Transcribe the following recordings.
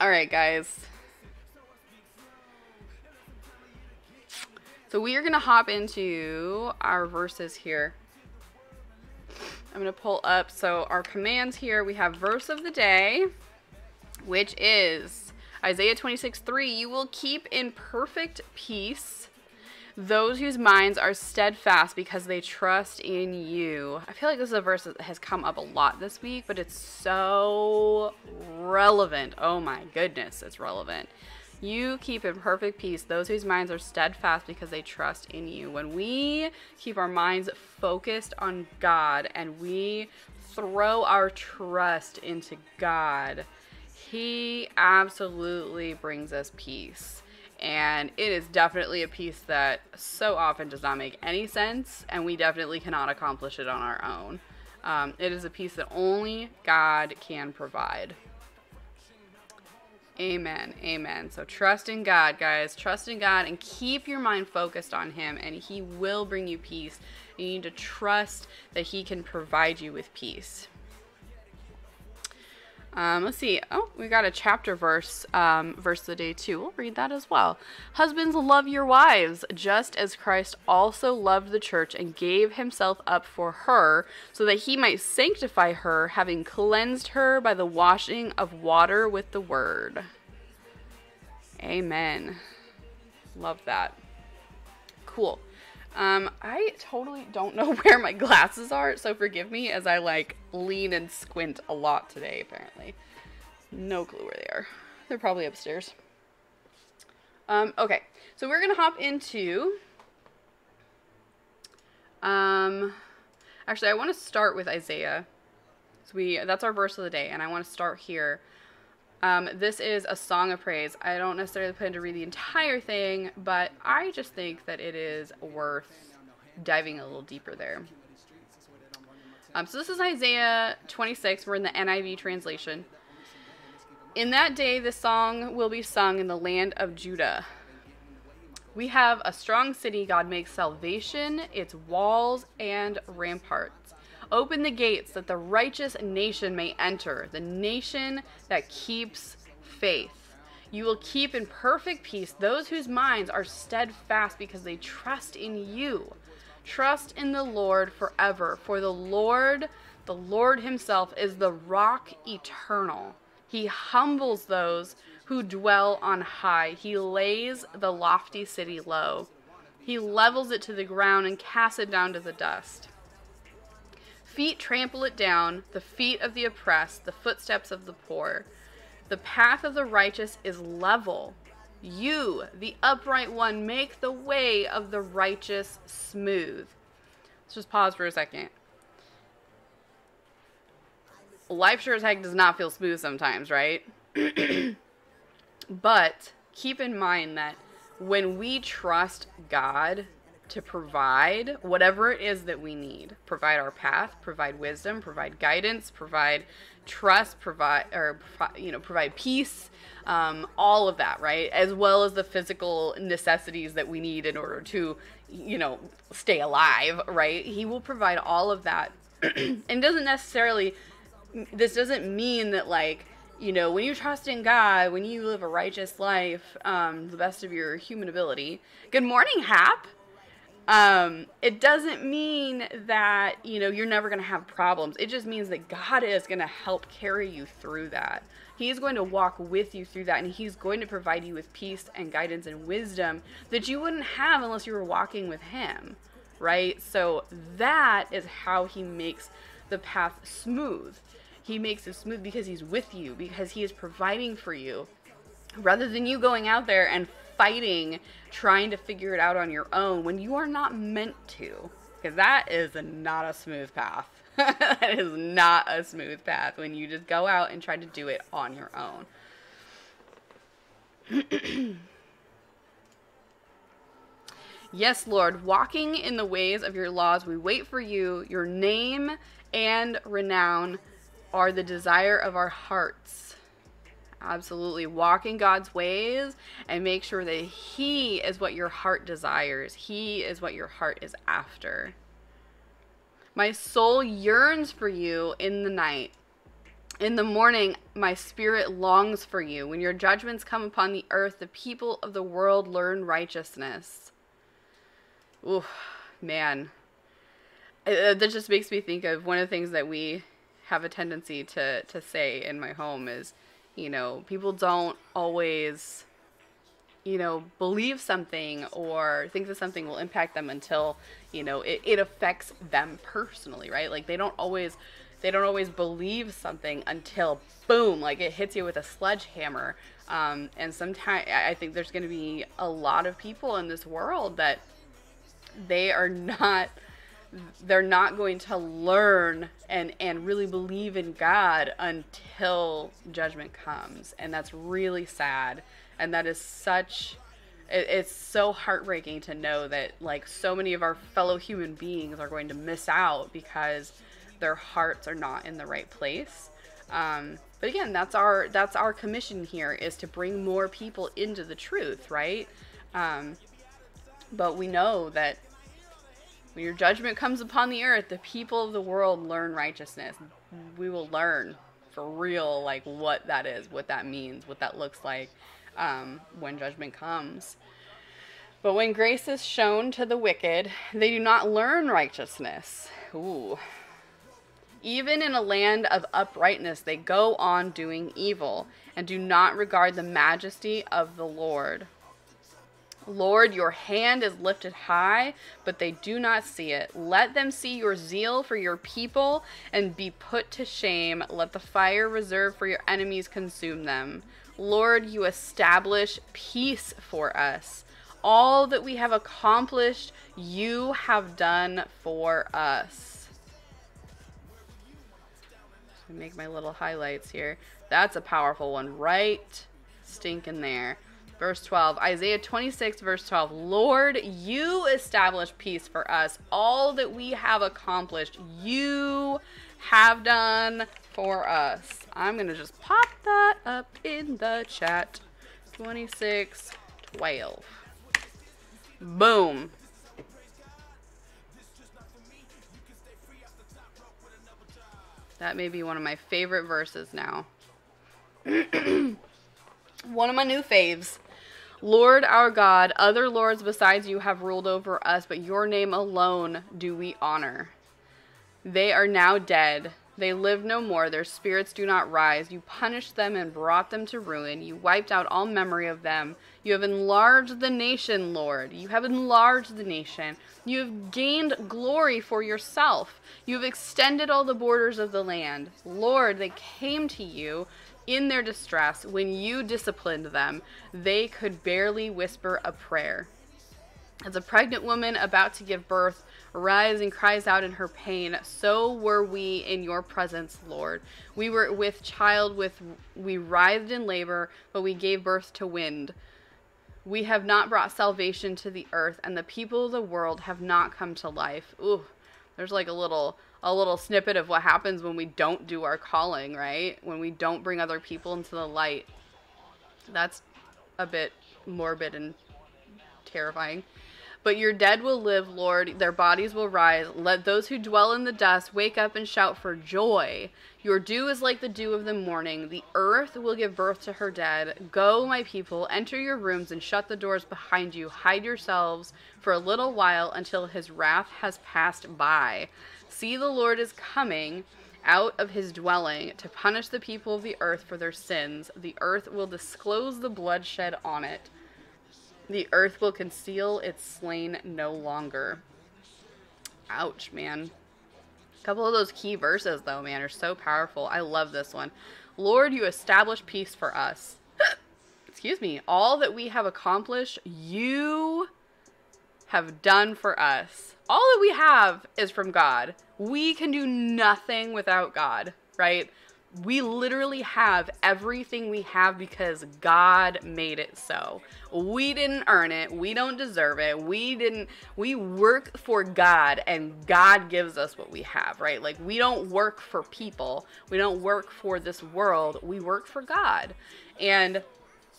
All right, guys. So we are going to hop into our verses here. I'm going to pull up. So our commands here, we have verse of the day, which is Isaiah 26, 3. You will keep in perfect peace those whose minds are steadfast because they trust in you. I feel like this is a verse that has come up a lot this week, but it's so relevant. Oh my goodness, it's relevant. You keep in perfect peace those whose minds are steadfast because they trust in you. When we keep our minds focused on God and we throw our trust into God, He absolutely brings us peace. And it is definitely a peace that so often does not make any sense, and we definitely cannot accomplish it on our own. Um, it is a peace that only God can provide. Amen. Amen. So trust in God, guys. Trust in God and keep your mind focused on Him, and He will bring you peace. You need to trust that He can provide you with peace. Um, let's see. Oh, we got a chapter verse, um, verse of the day too. We'll read that as well. Husbands, love your wives, just as Christ also loved the church and gave himself up for her, so that he might sanctify her, having cleansed her by the washing of water with the word. Amen. Love that. Cool. Um, I totally don't know where my glasses are, so forgive me as I like lean and squint a lot today, apparently. No clue where they are. They're probably upstairs. Um, okay, so we're gonna hop into, um, actually I want to start with Isaiah. So we, that's our verse of the day, and I want to start here. Um, this is a song of praise. I don't necessarily plan to read the entire thing, but I just think that it is worth diving a little deeper there. Um, so this is Isaiah 26. We're in the NIV translation. In that day, the song will be sung in the land of Judah. We have a strong city. God makes salvation, its walls and ramparts. Open the gates that the righteous nation may enter, the nation that keeps faith. You will keep in perfect peace those whose minds are steadfast because they trust in you. Trust in the Lord forever, for the Lord, the Lord Himself, is the rock eternal. He humbles those who dwell on high. He lays the lofty city low. He levels it to the ground and casts it down to the dust. Feet trample it down, the feet of the oppressed, the footsteps of the poor. The path of the righteous is level. You, the upright one, make the way of the righteous smooth. Let's just pause for a second. Life sure as heck does not feel smooth sometimes, right? but keep in mind that when we trust God, to provide whatever it is that we need. Provide our path provide wisdom provide guidance provide trust provide or you know provide peace um, all of that right? As well as the physical necessities that we need in order to you know stay alive right? He will provide all of that. And doesn't necessarily this doesn't mean that like you know when you trust in god when you live a righteous life um, the best of your human ability. Good morning hap um, it doesn't mean that, you know, you're never going to have problems. It just means that God is going to help carry you through that. He's going to walk with you through that, and He's going to provide you with peace and guidance and wisdom that you wouldn't have unless you were walking with Him, right? So that is how He makes the path smooth. He makes it smooth because He's with you, because He is providing for you. Rather than you going out there and fighting trying to figure it out on your own when you are not meant to. Because that is not a smooth path. that is not a smooth path when you just go out and try to do it on your own. yes, Lord, walking in the ways of your laws, we wait for you. Your name and renown are the desire of our hearts. Absolutely. Walk in God's ways and make sure that He is what your heart desires. He is what your heart is after. My soul yearns for you in the night. In the morning, my spirit longs for you. When your judgments come upon the earth, the people of the world learn righteousness. Ooh, man. It, that just makes me think of one of the things that we have a tendency to, to say in my home is, you know, people don't always, you know, believe something or think that something will impact them until, you know, it, it affects them personally, right? Like they don't always they don't always believe something until boom, like it hits you with a sledgehammer. Um, and sometimes I think there's going to be a lot of people in this world that they are not they're not going to learn and and really believe in God until judgment comes and that's really sad and that is such it, it's so heartbreaking to know that like so many of our fellow human beings are going to miss out because their hearts are not in the right place. Um, but again, that's our that's our commission here is to bring more people into the truth, right? Um, but we know that when your judgment comes upon the earth, the people of the world learn righteousness. We will learn for real, like what that is, what that means, what that looks like um, when judgment comes. But when grace is shown to the wicked, they do not learn righteousness. Ooh, even in a land of uprightness, they go on doing evil and do not regard the majesty of the Lord. Lord, your hand is lifted high, but they do not see it. Let them see your zeal for your people and be put to shame. Let the fire reserved for your enemies consume them. Lord, you establish peace for us. All that we have accomplished, you have done for us make my little highlights here. That's a powerful one right stinking there. Verse 12, Isaiah 26, verse 12. Lord, you establish peace for us. All that we have accomplished, you have done for us. I'm going to just pop that up in the chat. 26, 12. Boom. That may be one of my favorite verses now. one of my new faves. Lord our God, other lords besides you have ruled over us, but your name alone do we honor. They are now dead. They live no more. Their spirits do not rise. You punished them and brought them to ruin. You wiped out all memory of them. You have enlarged the nation, Lord. You have enlarged the nation. You have gained glory for yourself. You have extended all the borders of the land. Lord, they came to you in their distress. When you disciplined them, they could barely whisper a prayer. As a pregnant woman about to give birth, rise and cries out in her pain, so were we in your presence, Lord. We were with child with we writhed in labor, but we gave birth to wind. We have not brought salvation to the earth, and the people of the world have not come to life. Ooh, there's like a little a little snippet of what happens when we don't do our calling, right? When we don't bring other people into the light. That's a bit morbid and terrifying. But your dead will live, Lord. Their bodies will rise. Let those who dwell in the dust wake up and shout for joy. Your dew is like the dew of the morning. The earth will give birth to her dead. Go, my people, enter your rooms and shut the doors behind you. Hide yourselves for a little while until his wrath has passed by. See, the Lord is coming out of his dwelling to punish the people of the earth for their sins. The earth will disclose the bloodshed on it. The earth will conceal its slain no longer. Ouch, man. A couple of those key verses, though, man, are so powerful. I love this one. Lord, you establish peace for us. Excuse me. All that we have accomplished, you have done for us. All that we have is from God. We can do nothing without God, right? we literally have everything we have because God made it so. We didn't earn it. We don't deserve it. We didn't, we work for God and God gives us what we have, right? Like we don't work for people. We don't work for this world. We work for God. And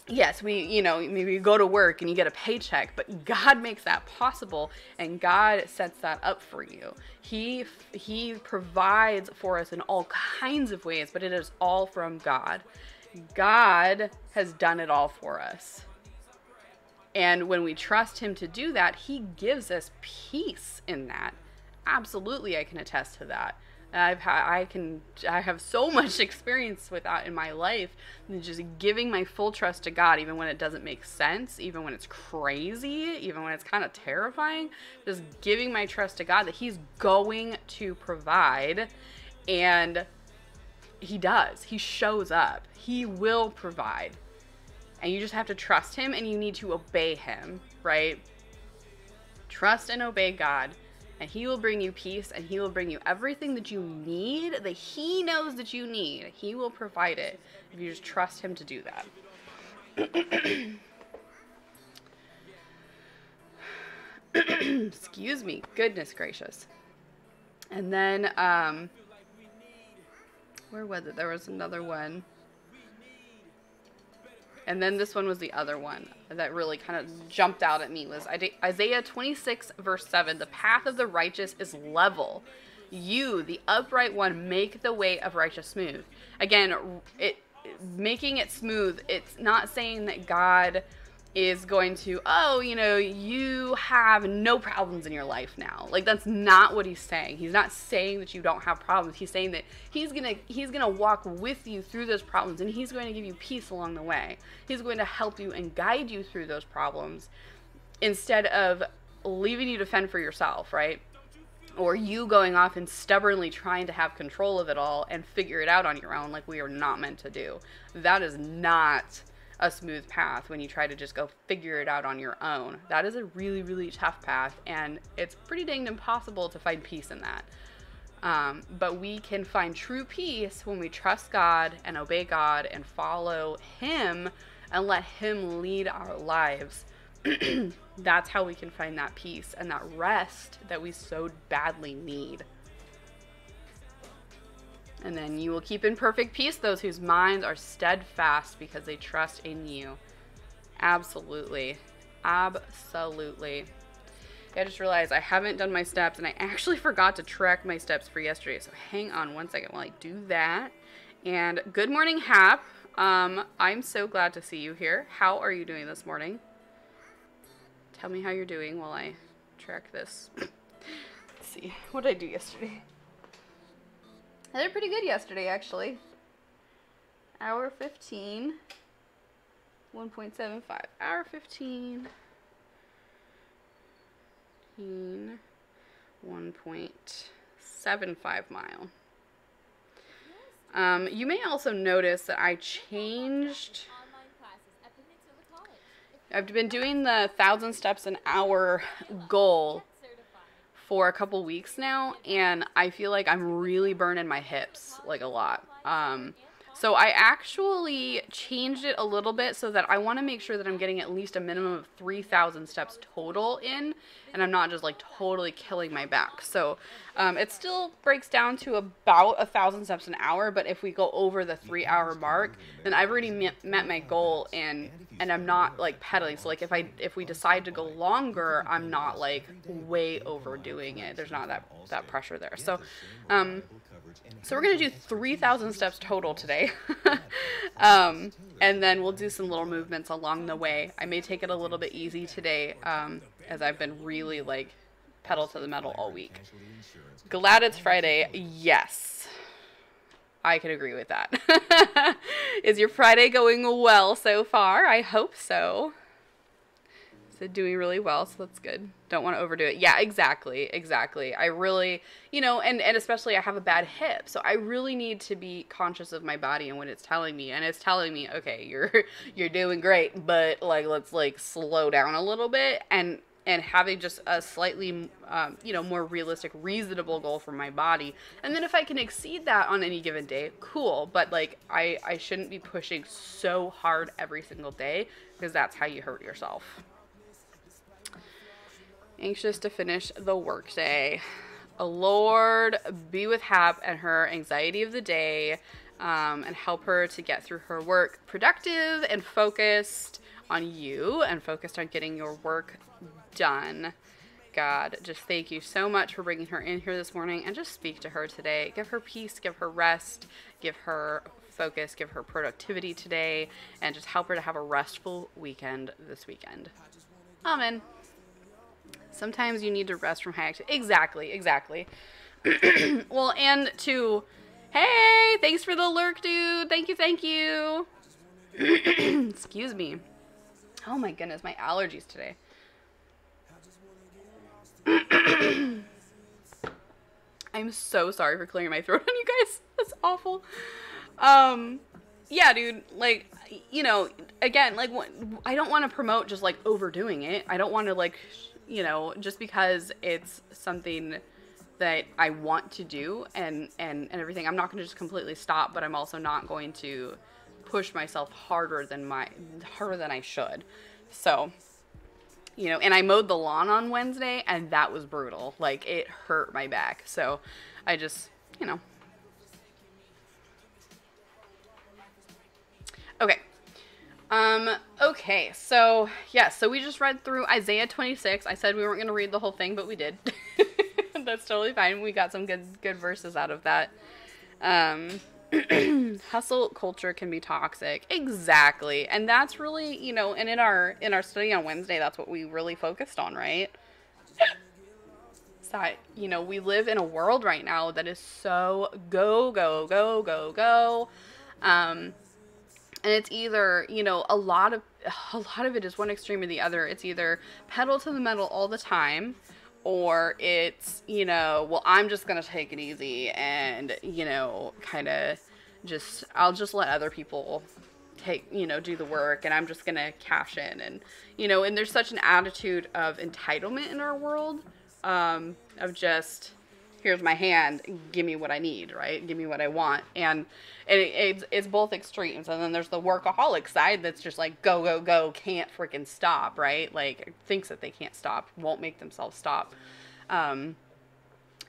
yes, we, you know, maybe you go to work and you get a paycheck, but God makes that possible and God sets that up for you. He he provides for us in all kinds of ways, but it is all from God. God has done it all for us. And when we trust him to do that, he gives us peace in that. Absolutely, I can attest to that. I've I can, I have so much experience with that in my life, and just giving my full trust to God, even when it doesn't make sense, even when it's crazy, even when it's kind of terrifying, just giving my trust to God that He's going to provide, and He does. He shows up. He will provide, and you just have to trust Him, and you need to obey Him, right? Trust and obey God and he will bring you peace and he will bring you everything that you need that he knows that you need. He will provide it if you just trust him to do that. Excuse me. Goodness gracious. And then um where was it? There was another one and then this one was the other one that really kind of jumped out at me was Isaiah 26 verse 7, the path of the righteous is level. You, the upright one, make the way of righteous smooth. Again, it making it smooth, it's not saying that God is going to, oh, you know, you have no problems in your life now. Like that's not what he's saying. He's not saying that you don't have problems. He's saying that he's going to he's going to walk with you through those problems and he's going to give you peace along the way. He's going to help you and guide you through those problems instead of leaving you to fend for yourself, right? Or you going off and stubbornly trying to have control of it all and figure it out on your own like we are not meant to do. That is not a smooth path when you try to just go figure it out on your own. That is a really, really tough path, and it's pretty dang impossible to find peace in that. Um, but we can find true peace when we trust God and obey God and follow Him and let Him lead our lives. That's how we can find that peace and that rest that we so badly need. And then you will keep in perfect peace those whose minds are steadfast because they trust in you. Absolutely. Absolutely. I just realized I haven't done my steps and I actually forgot to track my steps for yesterday. So hang on one second while I do that. And good morning, Hap. Um, I'm so glad to see you here. How are you doing this morning? Tell me how you're doing while I track this. Let's see. What did I do yesterday? They did pretty good yesterday, actually. Hour 15. 1.75. Hour 15. 1.75 mile. Um, you may also notice that I changed. I've been doing the thousand steps an hour goal for a couple weeks now, and I feel like I'm really burning my hips like a lot. Um, so I actually changed it a little bit so that I want to make sure that I'm getting at least a minimum of 3,000 steps total in, and I'm not just like totally killing my back. So um, it still breaks down to about a thousand steps an hour, but if we go over the three hour mark, then I've already met, met my goal and and I'm not like pedaling. So like if I if we decide to go longer, I'm not like way overdoing it. There's not that that pressure there. So um, so we're going to do 3,000 steps total today. um, and then we'll do some little movements along the way. I may take it a little bit easy today um, as I've been really like pedal to the metal all week. Glad it's Friday. Yes. I can agree with that. Is your Friday going well so far? I hope so doing really well, so that's good. Don't want to overdo it. Yeah, exactly, exactly. I really, you know, and and especially I have a bad hip, so I really need to be conscious of my body and what it's telling me. And it's telling me, okay, you're you're doing great, but like let's like slow down a little bit and and having just a slightly um, you know more realistic reasonable goal for my body and then if i can exceed that on any given day cool but like i i shouldn't be pushing so hard every single day because that's how you hurt yourself anxious to finish the workday. Lord be with Hap and her anxiety of the day. um, and help her to get through her work productive and focused on you and focused on getting your work done. God, just thank you so much for bringing her in here this morning and just speak to her today. Give her peace, give her rest, give her focus, give her productivity today, and just help her to have a restful weekend this weekend. Amen. Sometimes you need to rest from high activity. Exactly, exactly. well, and to, hey, thanks for the lurk, dude. Thank you, thank you. Excuse me. Oh my goodness, my allergies today. I'm so sorry for clearing my throat on you guys. That's awful. Um, yeah, dude. Like, you know, again, like, I don't want to promote just like overdoing it. I don't want to like, you know, just because it's something that I want to do and and and everything. I'm not going to just completely stop, but I'm also not going to push myself harder than my harder than I should. So, you know, and I mowed the lawn on Wednesday and that was brutal. Like it hurt my back. So, I just, you know, Um, okay, so yeah, so we just read through Isaiah 26. I said we weren't gonna read the whole thing, but we did. That's totally fine. We got some good good verses out of that. Um hustle culture can be toxic. Exactly. And that's really, you know, and in our in our study on Wednesday, that's what we really focused on, right? that, you know, we live in a world right now that is so go, go, go, go, go. Um, and it's either you know a lot of a lot of it is one extreme or the other. It's either pedal to the metal all the time or it's you know well i'm just gonna take it easy and you know kind of just i'll just let other people take you know do the work and i'm just gonna cash in. And you know and there's such an attitude of entitlement in our world um, of just here's my hand give me what i need right? Give me what i want. And, and it, it's, it's both extremes. And then there's the workaholic side that's just like go go go can't freaking stop right? Like thinks that they can't stop won't make themselves stop. Um,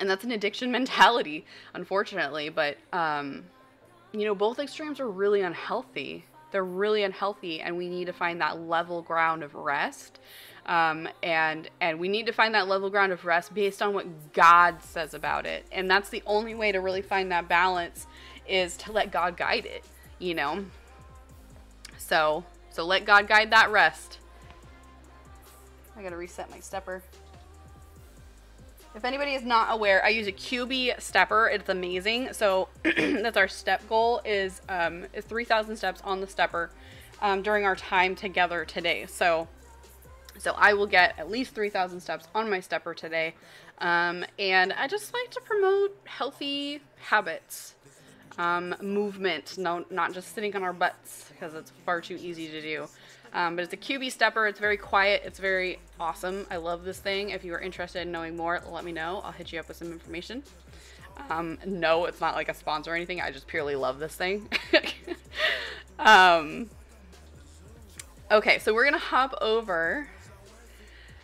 and that's an addiction mentality unfortunately. But um, you know both extremes are really unhealthy. They're really unhealthy and we need to find that level ground of rest um, and and we need to find that level ground of rest based on what God says about it. And that's the only way to really find that balance is to let God guide it, you know. So so let God guide that rest. I gotta reset my stepper. If anybody is not aware, I use a QB stepper. It's amazing. So that's our step goal is um, is 3,000 steps on the stepper um, during our time together today. So so I will get at least 3,000 steps on my stepper today. Um, and I just like to promote healthy habits, um, movement, no, not just sitting on our butts because it's far too easy to do. Um, but it's a QB stepper. It's very quiet. It's very awesome. I love this thing. If you are interested in knowing more, let me know. I'll hit you up with some information. Um, no, it's not like a sponsor or anything. I just purely love this thing. um, okay, so we're going to hop over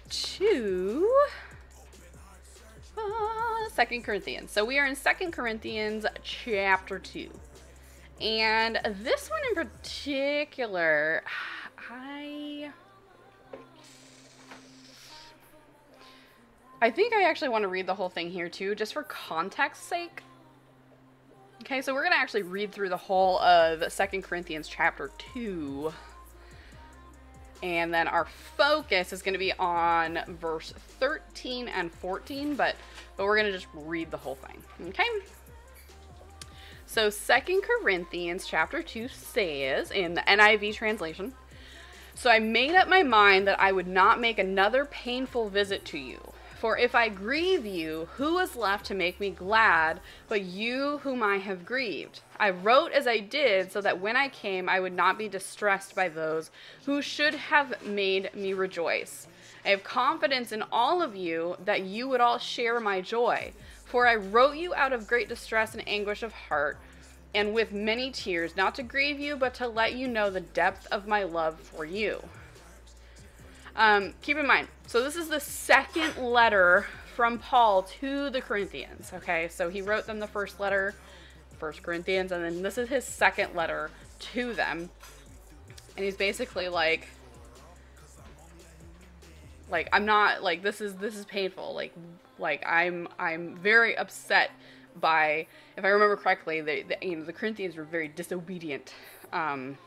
to uh, Corinthians. So we are in Second Corinthians chapter 2. And this one in particular, I I think I actually want to read the whole thing here too, just for context sake. Okay, so we're going to actually read through the whole of Second Corinthians chapter 2. And then our focus is going to be on verse 13 and 14, but, but we're going to just read the whole thing. Okay? So Second Corinthians chapter 2 says in the NIV translation, So I made up my mind that I would not make another painful visit to you for if I grieve you, who is left to make me glad but you whom I have grieved? I wrote as I did so that when I came I would not be distressed by those who should have made me rejoice. I have confidence in all of you that you would all share my joy. For I wrote you out of great distress and anguish of heart, and with many tears, not to grieve you, but to let you know the depth of my love for you. Um, keep in mind, so this is the second letter from Paul to the Corinthians. Okay, so he wrote them the first letter First Corinthians, and then this is his second letter to them. And he's basically like, like I'm not like this is this is painful. Like like I'm I'm very upset by if I remember correctly, the, the you know the Corinthians were very disobedient. Um,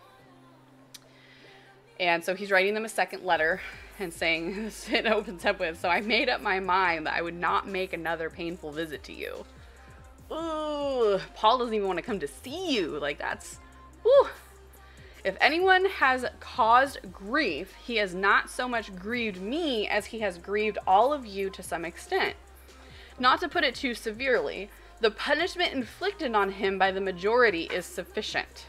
and so he's writing them a second letter and saying, this it opens up with, So I made up my mind that I would not make another painful visit to you. Ooh, Paul doesn't even want to come to see you. Like, that's. Ooh. If anyone has caused grief, he has not so much grieved me as he has grieved all of you to some extent. Not to put it too severely, the punishment inflicted on him by the majority is sufficient.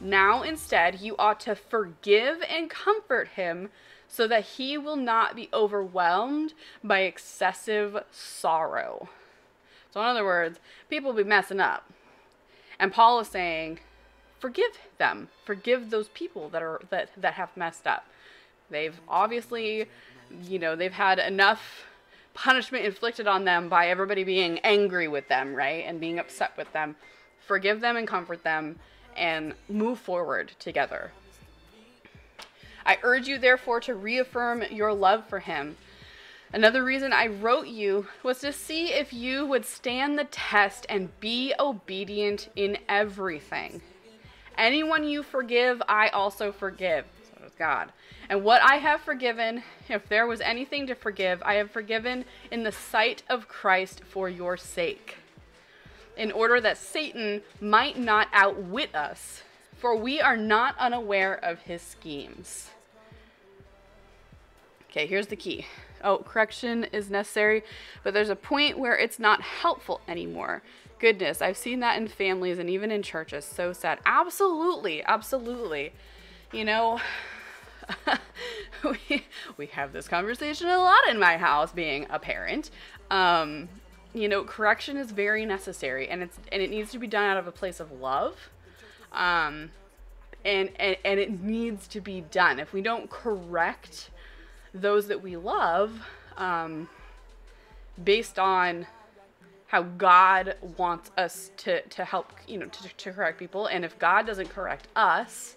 Now, instead, you ought to forgive and comfort him so that he will not be overwhelmed by excessive sorrow. So, in other words, people will be messing up. And Paul is saying, forgive them. Forgive those people that are that that have messed up. They've obviously, you know, they've had enough punishment inflicted on them by everybody being angry with them, right? And being upset with them. Forgive them and comfort them and move forward together. I urge you, therefore, to reaffirm your love for him. Another reason I wrote you was to see if you would stand the test and be obedient in everything. Anyone you forgive, I also forgive. So does God. And what I have forgiven, if there was anything to forgive, I have forgiven in the sight of Christ for your sake, in order that Satan might not outwit us for we are not unaware of his schemes. Okay, here's the key. Oh, correction is necessary, but there's a point where it's not helpful anymore. Goodness, I've seen that in families and even in churches. So sad. Absolutely, absolutely. You know, we, we have this conversation a lot in my house being a parent. Um, you know, correction is very necessary and it's and it needs to be done out of a place of love um, and, and, and it needs to be done. If we don't correct those that we love um, based on how God wants us to, to help, you know, to, to correct people, and if God doesn't correct us,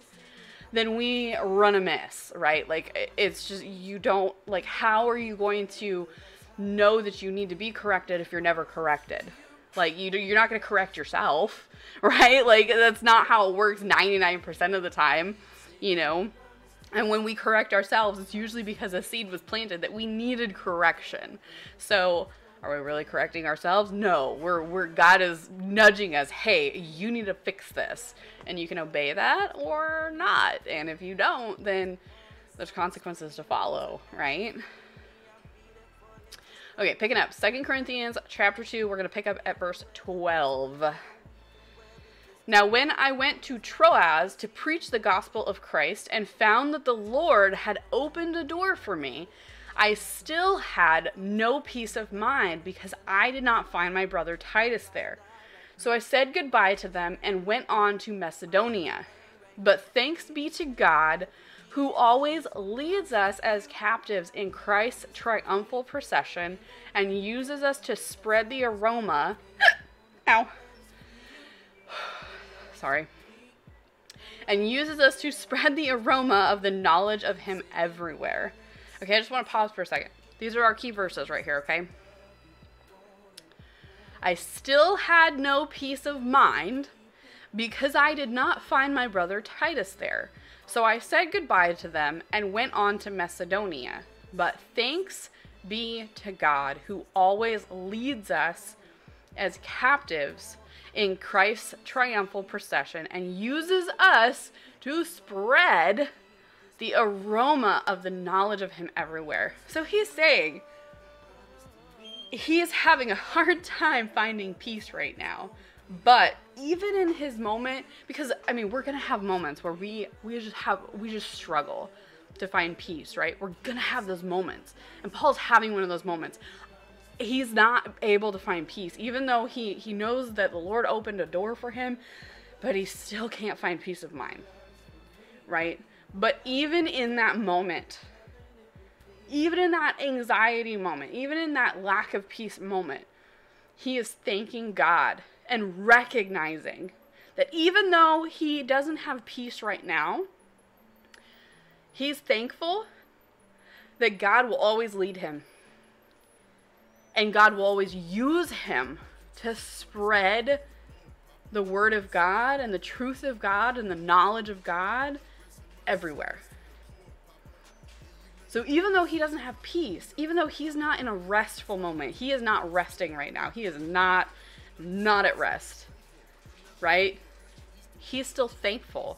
then we run amiss, right? Like, it's just, you don't, like, how are you going to know that you need to be corrected if you're never corrected? Like you you're not going to correct yourself, right? Like that's not how it works 99% of the time, you know. And when we correct ourselves, it's usually because a seed was planted that we needed correction. So, are we really correcting ourselves? No, we're we're God is nudging us, "Hey, you need to fix this." And you can obey that or not. And if you don't, then there's consequences to follow, right? Okay, picking up Second Corinthians chapter 2, we're going to pick up at verse 12. Now, when I went to Troas to preach the gospel of Christ and found that the Lord had opened a door for me, I still had no peace of mind because I did not find my brother Titus there. So I said goodbye to them and went on to Macedonia. But thanks be to God who always leads us as captives in Christ's triumphal procession and uses us to spread the aroma. Ow. Sorry. And uses us to spread the aroma of the knowledge of Him everywhere. Okay, I just want to pause for a second. These are our key verses right here, okay? I still had no peace of mind because I did not find my brother Titus there. So I said goodbye to them and went on to Macedonia. But thanks be to God who always leads us as captives in Christ's triumphal procession and uses us to spread the aroma of the knowledge of Him everywhere. So he's saying he is having a hard time finding peace right now. But even in his moment, because I mean, we're gonna have moments where we we just have we just struggle to find peace, right? We're gonna have those moments, and Paul's having one of those moments. He's not able to find peace, even though he he knows that the Lord opened a door for him, but he still can't find peace of mind, right? But even in that moment, even in that anxiety moment, even in that lack of peace moment, he is thanking God and recognizing that even though he doesn't have peace right now, he's thankful that God will always lead him. And God will always use him to spread the word of God and the truth of God and the knowledge of God everywhere. So even though he doesn't have peace, even though he's not in a restful moment, he is not resting right now. He is not not at rest. Right? He's still thankful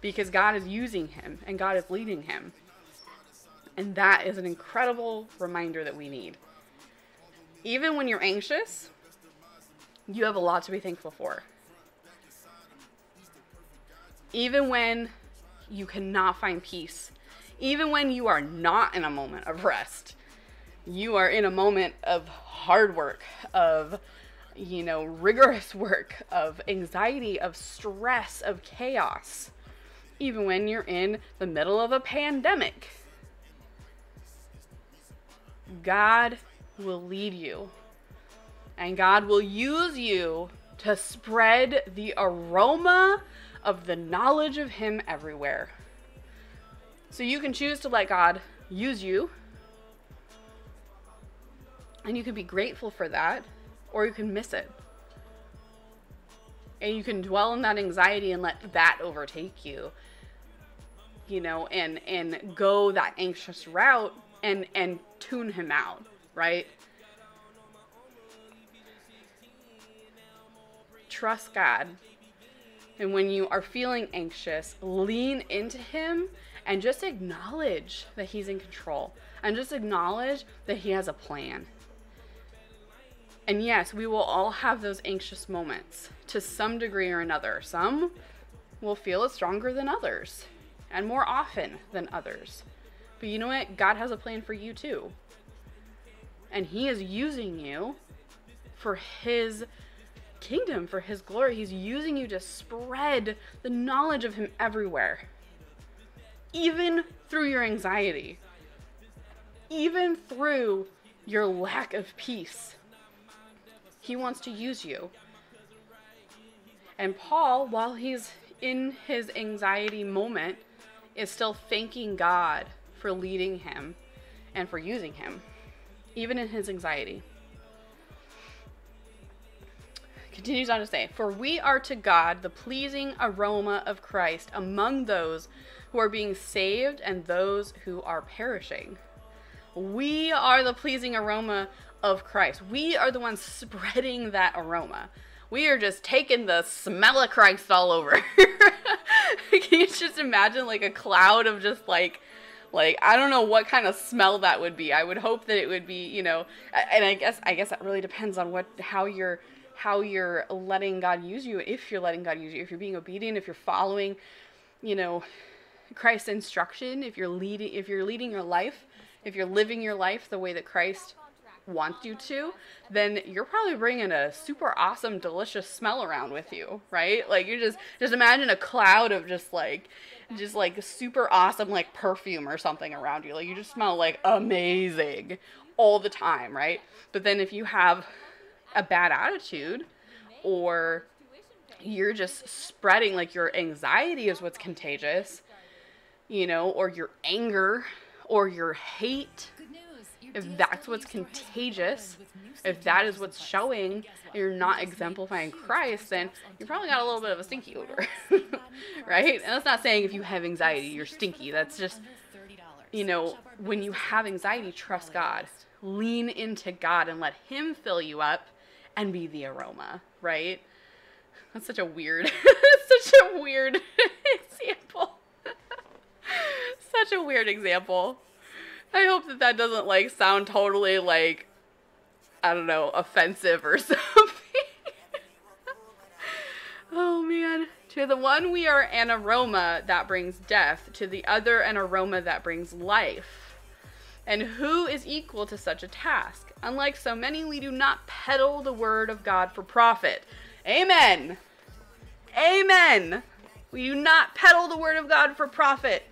because God is using him and God is leading him. And that is an incredible reminder that we need. Even when you're anxious, you have a lot to be thankful for. Even when you cannot find peace, even when you are not in a moment of rest, you are in a moment of hard work, of, you know, rigorous work, of anxiety, of stress, of chaos, even when you're in the middle of a pandemic. God will lead you and God will use you to spread the aroma of the knowledge of Him everywhere. So you can choose to let God use you, and you can be grateful for that, or you can miss it. And you can dwell in that anxiety and let that overtake you. You know, and and go that anxious route and and tune him out, right? trust God. And when you are feeling anxious, lean into Him and just acknowledge that He's in control and just acknowledge that He has a plan. And yes, we will all have those anxious moments to some degree or another. Some will feel it stronger than others and more often than others. But you know what? God has a plan for you too. And He is using you for His kingdom for his glory. He's using you to spread the knowledge of him everywhere. Even through your anxiety. Even through your lack of peace. He wants to use you. And Paul, while he's in his anxiety moment, is still thanking God for leading him and for using him, even in his anxiety. continues on to say, For we are to God the pleasing aroma of Christ among those who are being saved and those who are perishing. We are the pleasing aroma of Christ. We are the ones spreading that aroma. We are just taking the smell of Christ all over. Can you just imagine like a cloud of just like like I don't know what kind of smell that would be. I would hope that it would be, you know, and I guess I guess that really depends on what how you're how you're letting God use you, if you're letting God use you, if you're being obedient, if you're following, you know, Christ's instruction, if you're leading if you're leading your life, if you're living your life the way that Christ wants you to, then you're probably bringing a super awesome, delicious smell around with you, right? Like you just just imagine a cloud of just like just like super awesome like perfume or something around you. Like you just smell like amazing all the time, right? But then if you have a bad attitude or you're just spreading like your anxiety is what's contagious, you know, or your anger or your hate. If that's what's contagious, if that is what's showing you're not exemplifying Christ, then you probably got a little bit of a stinky odor. right? And that's not saying if you have anxiety, you're stinky. That's just, you know, when you have anxiety, trust God. Lean into God and let Him fill you up and be the aroma, right? That's such a weird, such a weird example. such a weird example. I hope that that doesn't like sound totally like, I don't know, offensive or something. oh man. To the one we are an aroma that brings death, to the other an aroma that brings life. And who is equal to such a task? Unlike so many, we do not peddle the word of God for profit. Amen. Amen. We do not peddle the word of God for profit.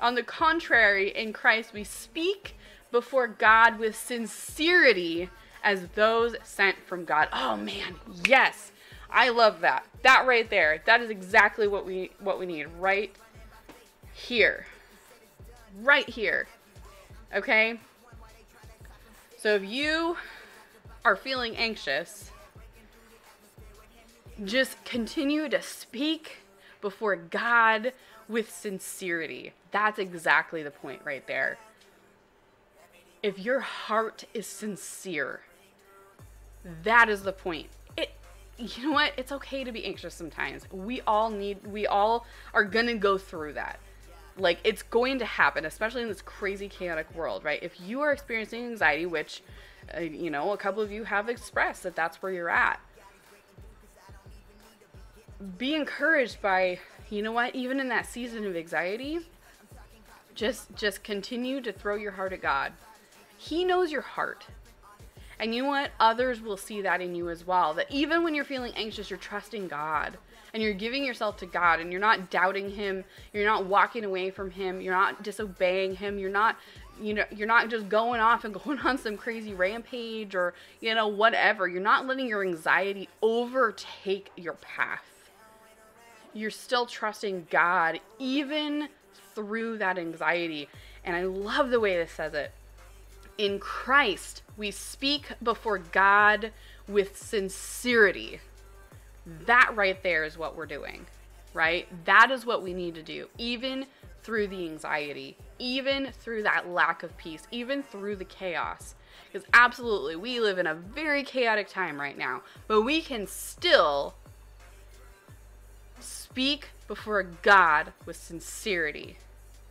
On the contrary, in Christ we speak before God with sincerity as those sent from God. Oh man, yes. I love that. That right there. That is exactly what we what we need right here. Right here. Okay? So if you are feeling anxious, just continue to speak before God with sincerity. That's exactly the point right there. If your heart is sincere, that is the point. It you know what? It's okay to be anxious sometimes. We all need we all are going to go through that. Like it's going to happen, especially in this crazy chaotic world, right? If you are experiencing anxiety, which uh, you know, a couple of you have expressed that that's where you're at. Be encouraged by, you know what, even in that season of anxiety, just just continue to throw your heart at God. He knows your heart. And you know what? Others will see that in you as well. That even when you're feeling anxious, you're trusting God and you're giving yourself to God and you're not doubting Him. You're not walking away from Him. You're not disobeying Him. You're not, you know, you're not just going off and going on some crazy rampage or, you know, whatever. You're not letting your anxiety overtake your path. You're still trusting God even through that anxiety. And I love the way this says it in Christ, we speak before God with sincerity. That right there is what we're doing, right? That is what we need to do, even through the anxiety, even through that lack of peace, even through the chaos. Because absolutely, we live in a very chaotic time right now, but we can still speak before God with sincerity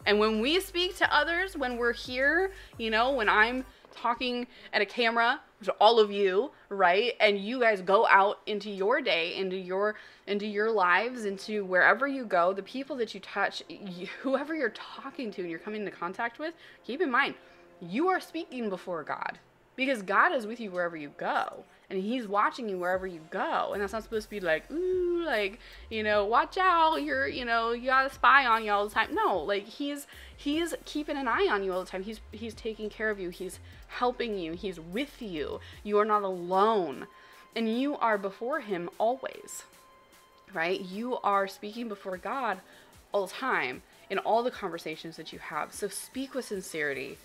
and when we speak to others, when we're here, you know, when I'm talking at a camera to all of you, right? And you guys go out into your day, into your into your lives, into wherever you go, the people that you touch, you, whoever you're talking to and you're coming into contact with, keep in mind, you are speaking before God because God is with you wherever you go and he's watching you wherever you go. And that's not supposed to be like ooh like you know watch out you're you know you got a spy on you all the time. No like he's he's keeping an eye on you all the time. He's he's taking care of you. He's helping you. He's with you. You are not alone. And you are before him always right? You are speaking before god all the time in all the conversations that you have. So speak with sincerity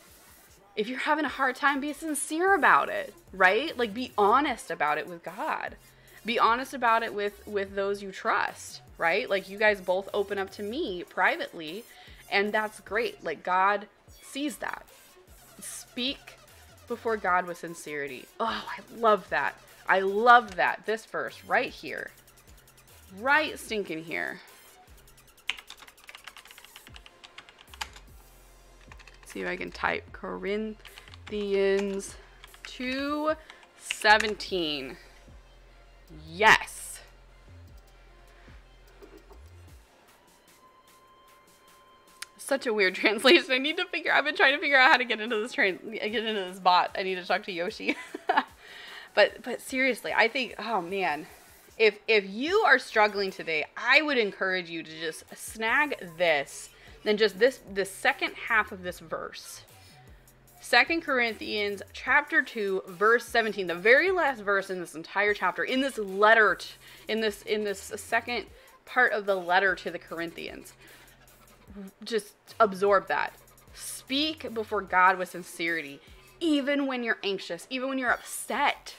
if you're having a hard time, be sincere about it, right? Like be honest about it with God. Be honest about it with with those you trust, right? Like you guys both open up to me privately, and that's great. Like God sees that. Speak before God with sincerity. Oh, I love that. I love that. This verse right here. Right stinking here. See if I can type Corinthians 2:17. Yes. Such a weird translation. I need to figure I've been trying to figure out how to get into this train get into this bot. I need to talk to Yoshi. but but seriously, I think oh man, if if you are struggling today, I would encourage you to just snag this than just this the second half of this verse. Second Corinthians chapter 2 verse 17 the very last verse in this entire chapter in this letter t- in this in this second part of the letter to the Corinthians. Just absorb that. Speak before God with sincerity even when you're anxious even when you're upset.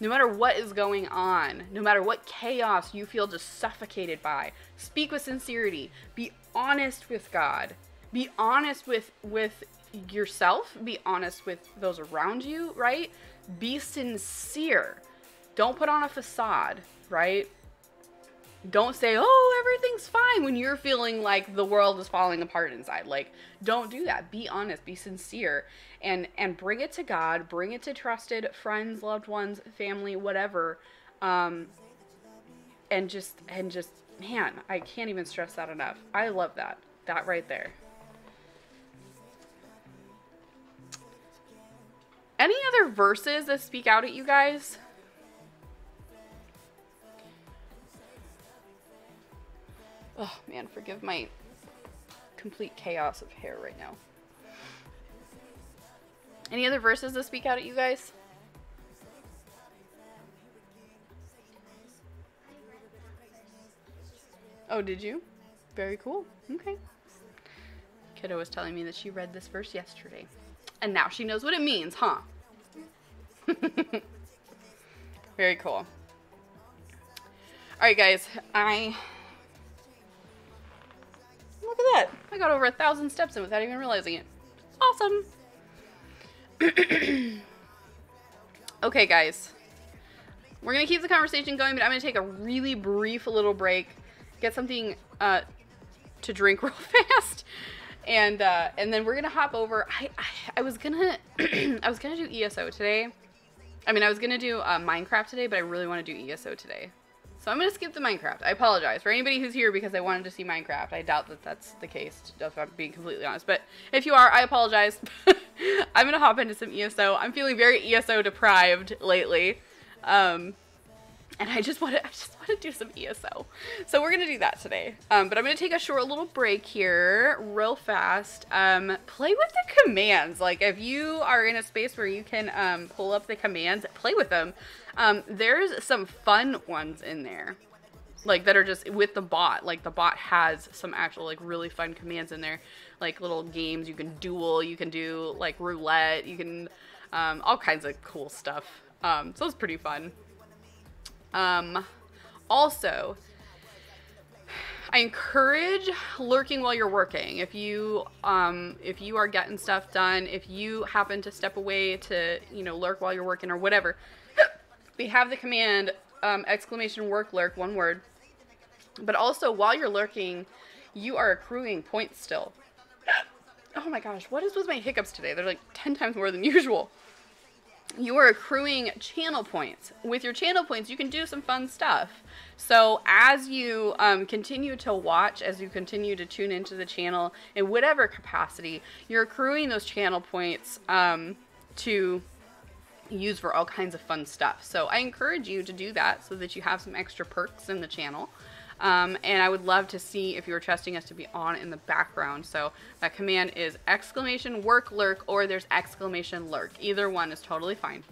No matter what is going on no matter what chaos you feel just suffocated by speak with sincerity. Be honest with God. Be honest with with yourself, be honest with those around you, right? Be sincere. Don't put on a facade, right? Don't say, "Oh, everything's fine" when you're feeling like the world is falling apart inside. Like, don't do that. Be honest, be sincere, and and bring it to God. Bring it to trusted friends, loved ones, family, whatever. Um, and just and just man, I can't even stress that enough. I love that. That right there. Any other verses that speak out at you guys? Oh man, forgive my complete chaos of hair right now. Any other verses that speak out at you guys? Oh, did you? Very cool. Okay. Kiddo was telling me that she read this verse yesterday. And now she knows what it means, huh? Very cool. Alright, guys. I. Look at that. I got over a thousand steps in without even realizing it. Awesome. okay, guys. We're going to keep the conversation going, but I'm going to take a really brief little break, get something uh, to drink real fast, and uh, and then we're gonna hop over. I I, I was gonna I was gonna do ESO today. I mean, I was gonna do uh, Minecraft today, but I really want to do ESO today. So I'm gonna skip the Minecraft. I apologize for anybody who's here because I wanted to see Minecraft. I doubt that that's the case, if I'm being completely honest. But if you are, I apologize. I'm gonna hop into some ESO. I'm feeling very ESO deprived lately. Um, and I just want to I just want to do some ESO. So we're gonna do that today. Um, but I'm gonna take a short little break here, real fast. Um, play with the commands. Like if you are in a space where you can um, pull up the commands, play with them. Um, there's some fun ones in there. Like that are just with the bot. Like the bot has some actual like really fun commands in there. Like little games you can duel, you can do like roulette, you can um, all kinds of cool stuff. Um, so it's pretty fun. Um, also, I encourage lurking while you're working. If you um, if you are getting stuff done, if you happen to step away to you know lurk while you're working or whatever, we have the command um, exclamation work lurk one word. But also while you're lurking, you are accruing points still. Oh my gosh, what is with my hiccups today? They're like ten times more than usual you are accruing channel points. With your channel points, you can do some fun stuff. So as you um, continue to watch, as you continue to tune into the channel in whatever capacity, you're accruing those channel points um, to use for all kinds of fun stuff. So I encourage you to do that so that you have some extra perks in the channel. Um, and I would love to see if you are trusting us to be on in the background. So that command is exclamation work lurk or there's exclamation lurk. Either one is totally fine.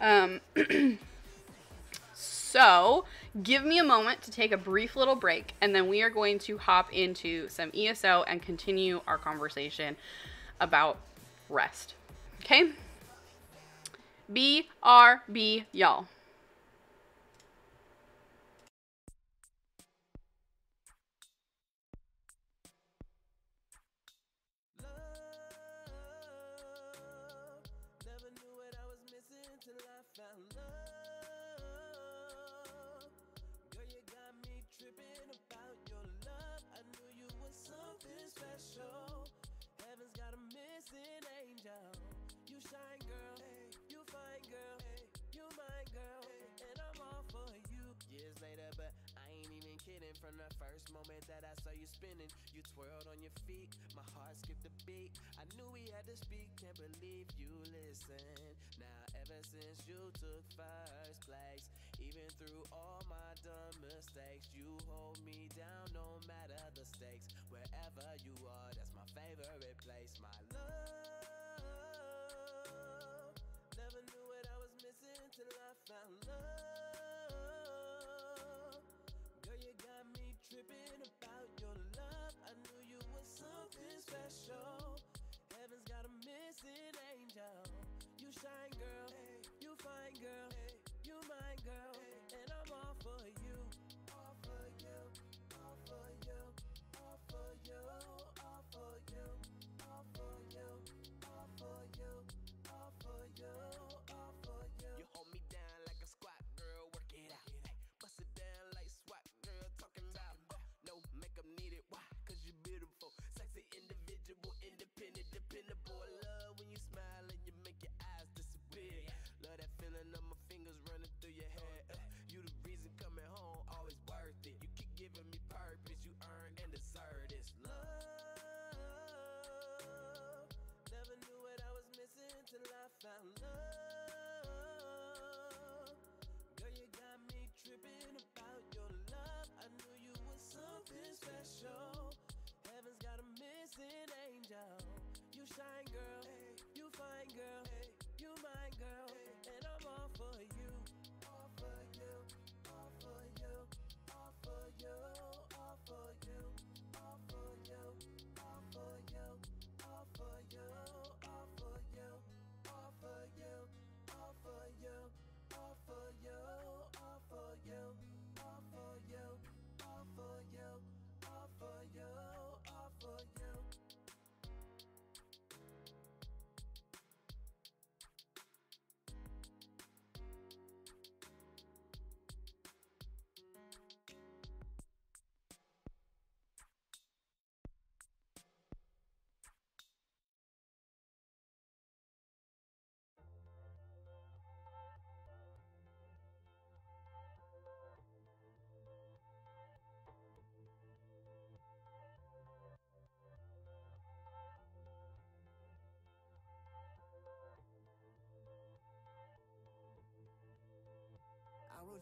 Um, so give me a moment to take a brief little break and then we are going to hop into some ESO and continue our conversation about rest. Okay? BRB, y'all. From the first moment that I saw you spinning. You twirled on your feet, my heart skipped a beat. I knew we had to speak, can't believe you listened. Now, ever since you took first place, even through all my dumb mistakes, you hold me down no matter the stakes. Wherever you are, that's my favorite place, my love. Never knew what I was missing till I found love.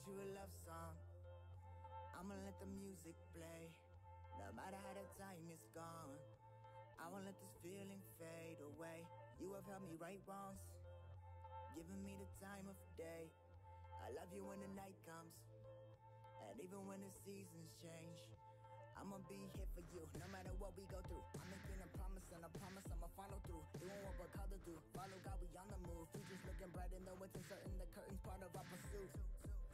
You a love song. I'ma let the music play. No matter how the time is gone, I won't let this feeling fade away. You have helped me right wrongs, giving me the time of day. I love you when the night comes, and even when the seasons change. I'ma be here for you, no matter what we go through. I'm making a promise and I promise I'ma follow through. Doing what we're called to do. Follow God, we on the move. Future's looking bright and though it's uncertain, the curtain's part of our pursuit.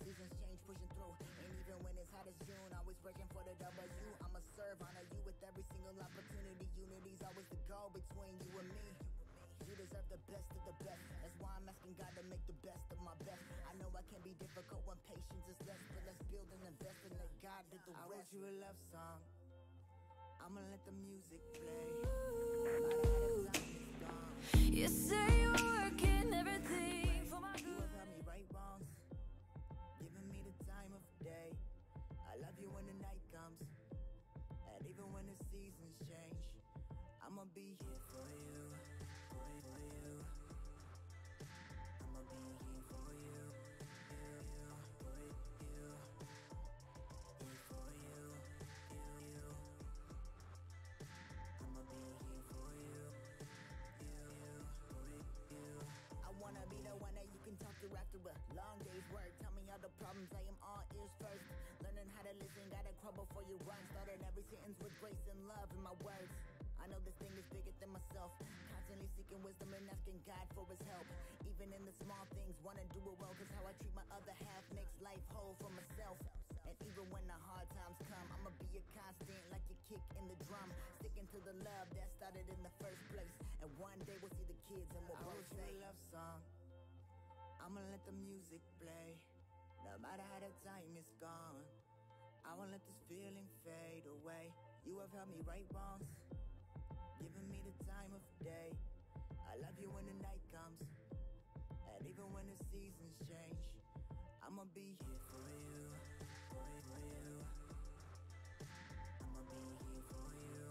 Seasons change, pushing through. And even when it's hot as June, always working for the W. I'ma serve, honor you with every single opportunity. Unity's always the goal between you and me. You deserve the best of the best. That's why I'm asking God to make the best of my best. I know I can be difficult when patience is less, but let's build and invest and let God do the rest. I wrote you a love song. I'ma let the music play. No matter how the time is gone. You say you're working everything here for you, for for you. I'ma be here for you, you, you, for you. Here for you, you, you. I'ma be here for you, you, you, for you. I wanna be the one that you can talk to after a long day's work. Tell me all the problems, I am all ears first. Learning how to listen, gotta crawl before you run. Started every sentence with grace and love in my words. I know this thing is bigger than myself. Constantly seeking wisdom and asking God for his help. Even in the small things, wanna do it well, cause how I treat my other half makes life whole for myself. And even when the hard times come, I'ma be a constant like a kick in the drum. Sticking to the love that started in the first place. And one day we'll see the kids and we'll both say, love song. I'ma let the music play. No matter how the time is gone, I won't let this feeling fade away. You have helped me right wrongs, giving me the time of day. I love you when the night comes, and even when the seasons change. I'ma be here for you, for you, for you. I'ma be here for you, you,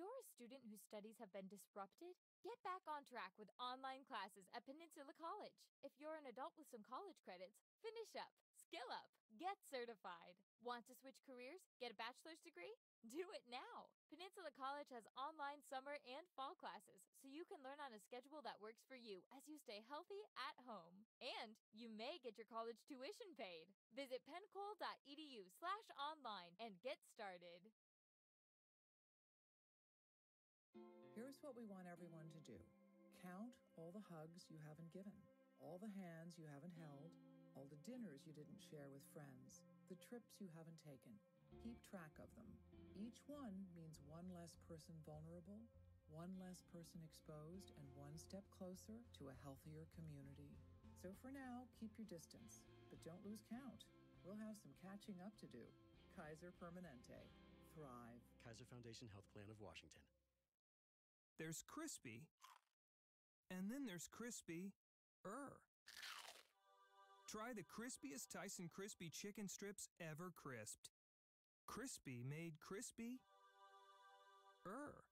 you're a student whose studies have been disrupted, get back on track with online classes at Peninsula College. If you're an adult with some college credits, finish up, skill up, get certified. Want to switch careers? Get a bachelor's degree? Do it now! Peninsula College has online summer and fall classes, so you can learn on a schedule that works for you as you stay healthy at home. And you may get your college tuition paid. Visit pencol.edu slash online and get started. Here's what we want everyone to do count all the hugs you haven't given, all the hands you haven't held, all the dinners you didn't share with friends, the trips you haven't taken. Keep track of them. Each one means one less person vulnerable, one less person exposed, and one step closer to a healthier community. So for now, keep your distance, but don't lose count. We'll have some catching up to do. Kaiser Permanente. Thrive. Kaiser Foundation Health Plan of Washington. There's crispy, and then there's crispy er. Try the crispiest Tyson crispy chicken strips ever crisped. Crispy made crispy er.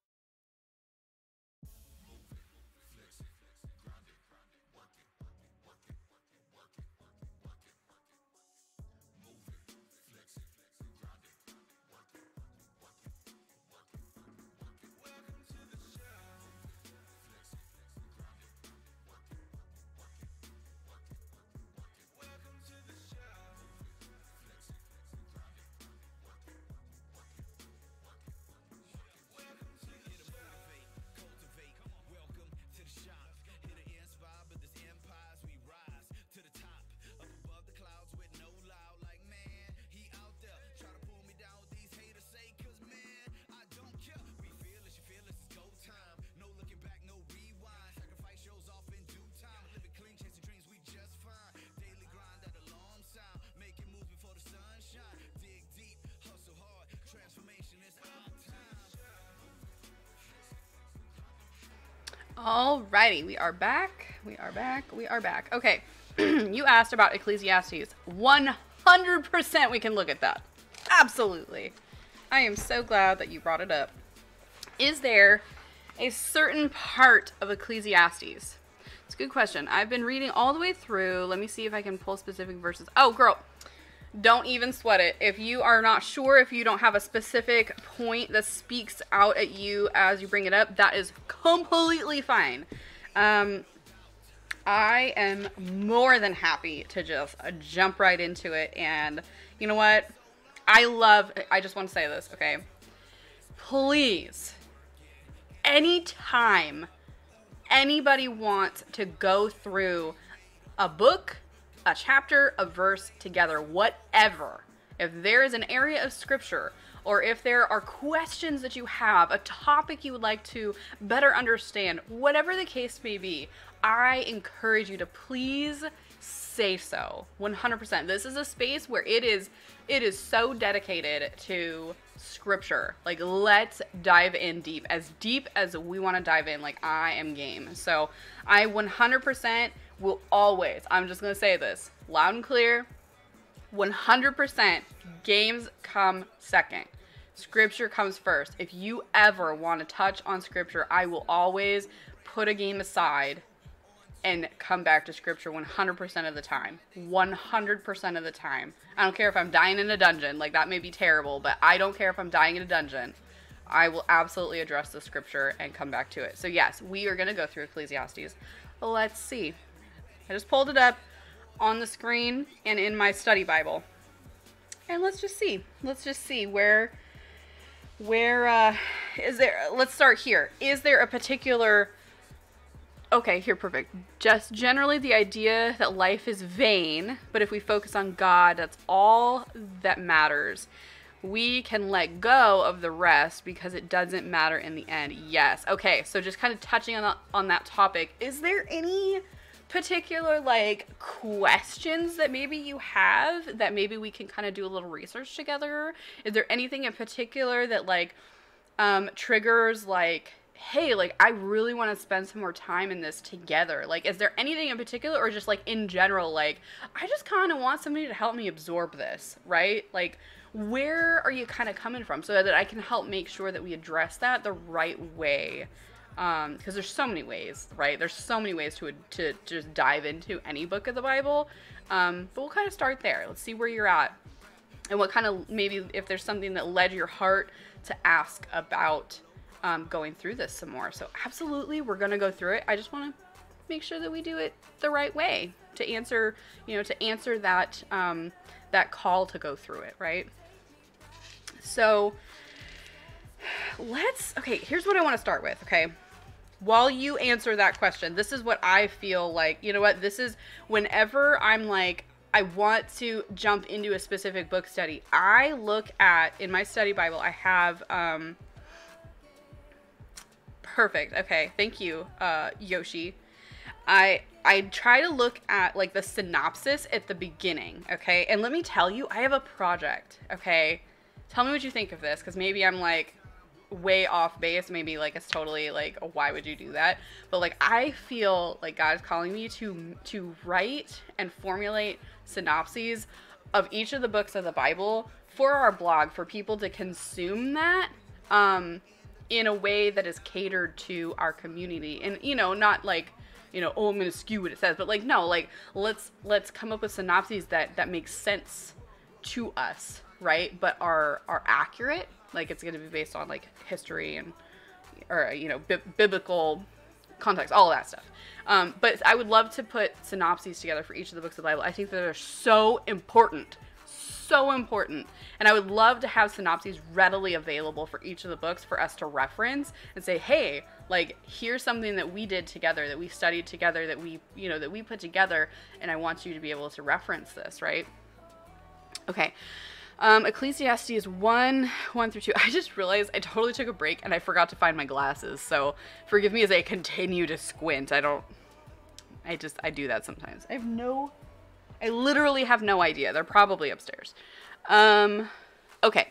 Alrighty, we are back. We are back. We are back. Okay, you asked about Ecclesiastes. 100% we can look at that. Absolutely. I am so glad that you brought it up. Is there a certain part of Ecclesiastes? It's a good question. I've been reading all the way through. Let me see if I can pull specific verses. Oh, girl, don't even sweat it. If you are not sure, if you don't have a specific point that speaks out at you as you bring it up, that is completely fine. Um, I am more than happy to just uh, jump right into it. And you know what? I love, I just want to say this, okay? Please, anytime anybody wants to go through a book, a chapter, a verse together, whatever, if there is an area of scripture or if there are questions that you have, a topic you would like to better understand, whatever the case may be, I encourage you to please say so 100% this is a space where it is it is so dedicated to scripture. Like let's dive in deep as deep as we want to dive in. Like i am game. So i 100% will always i'm just going to say this loud and clear 100% games come second scripture comes first if you ever want to touch on scripture i will always put a game aside and come back to scripture 100% of the time. 100% of the time. I don't care if I'm dying in a dungeon, like that may be terrible, but I don't care if I'm dying in a dungeon. I will absolutely address the scripture and come back to it. So, yes, we are going to go through Ecclesiastes. Let's see. I just pulled it up on the screen and in my study Bible. And let's just see. Let's just see where where uh is there let's start here. Is there a particular Okay, here, perfect. Just generally the idea that life is vain, but if we focus on God, that's all that matters. We can let go of the rest because it doesn't matter in the end. Yes. Okay, so just kind of touching on that, on that topic, is there any particular like questions that maybe you have that maybe we can kind of do a little research together? Is there anything in particular that like um, triggers like hey, like I really want to spend some more time in this together. Like, is there anything in particular, or just like in general, like I just kind of want somebody to help me absorb this, right? Like, where are you kind of coming from so that I can help make sure that we address that the right way? Because um, there's so many ways, right? There's so many ways to to just dive into any book of the Bible. Um, but we'll kind of start there. Let's see where you're at, and what kind of maybe if there's something that led your heart to ask about um, going through this some more. So absolutely, we're gonna go through it. I just want to make sure that we do it the right way to answer, you know, to answer that um, that call to go through it, right? So let's. Okay, here's what I want to start with. Okay. While you answer that question, this is what I feel like. You know what? This is whenever I'm like, I want to jump into a specific book study. I look at in my study Bible. I have um, Perfect. Okay. Thank you, uh, Yoshi. I I try to look at like the synopsis at the beginning, okay? And let me tell you, I have a project, okay? Tell me what you think of this cuz maybe I'm like way off base, maybe like it's totally like why would you do that? But like I feel like God is calling me to to write and formulate synopses of each of the books of the Bible for our blog for people to consume that um in a way that is catered to our community. And you know not like you know oh i'm gonna skew what it says but like no like let's let's come up with synopses that that make sense to us right? But are are accurate like it's gonna be based on like history and or you know bi- biblical context all that stuff um, but i would love to put synopses together for each of the books of the bible i think that they're so important so important. And I would love to have synopses readily available for each of the books for us to reference and say, hey, like, here's something that we did together, that we studied together, that we, you know, that we put together, and I want you to be able to reference this, right? Okay. Um, Ecclesiastes 1, 1 through 2. I just realized I totally took a break and I forgot to find my glasses. So forgive me as I continue to squint. I don't, I just, I do that sometimes. I have no I literally have no idea. They're probably upstairs. Um, okay.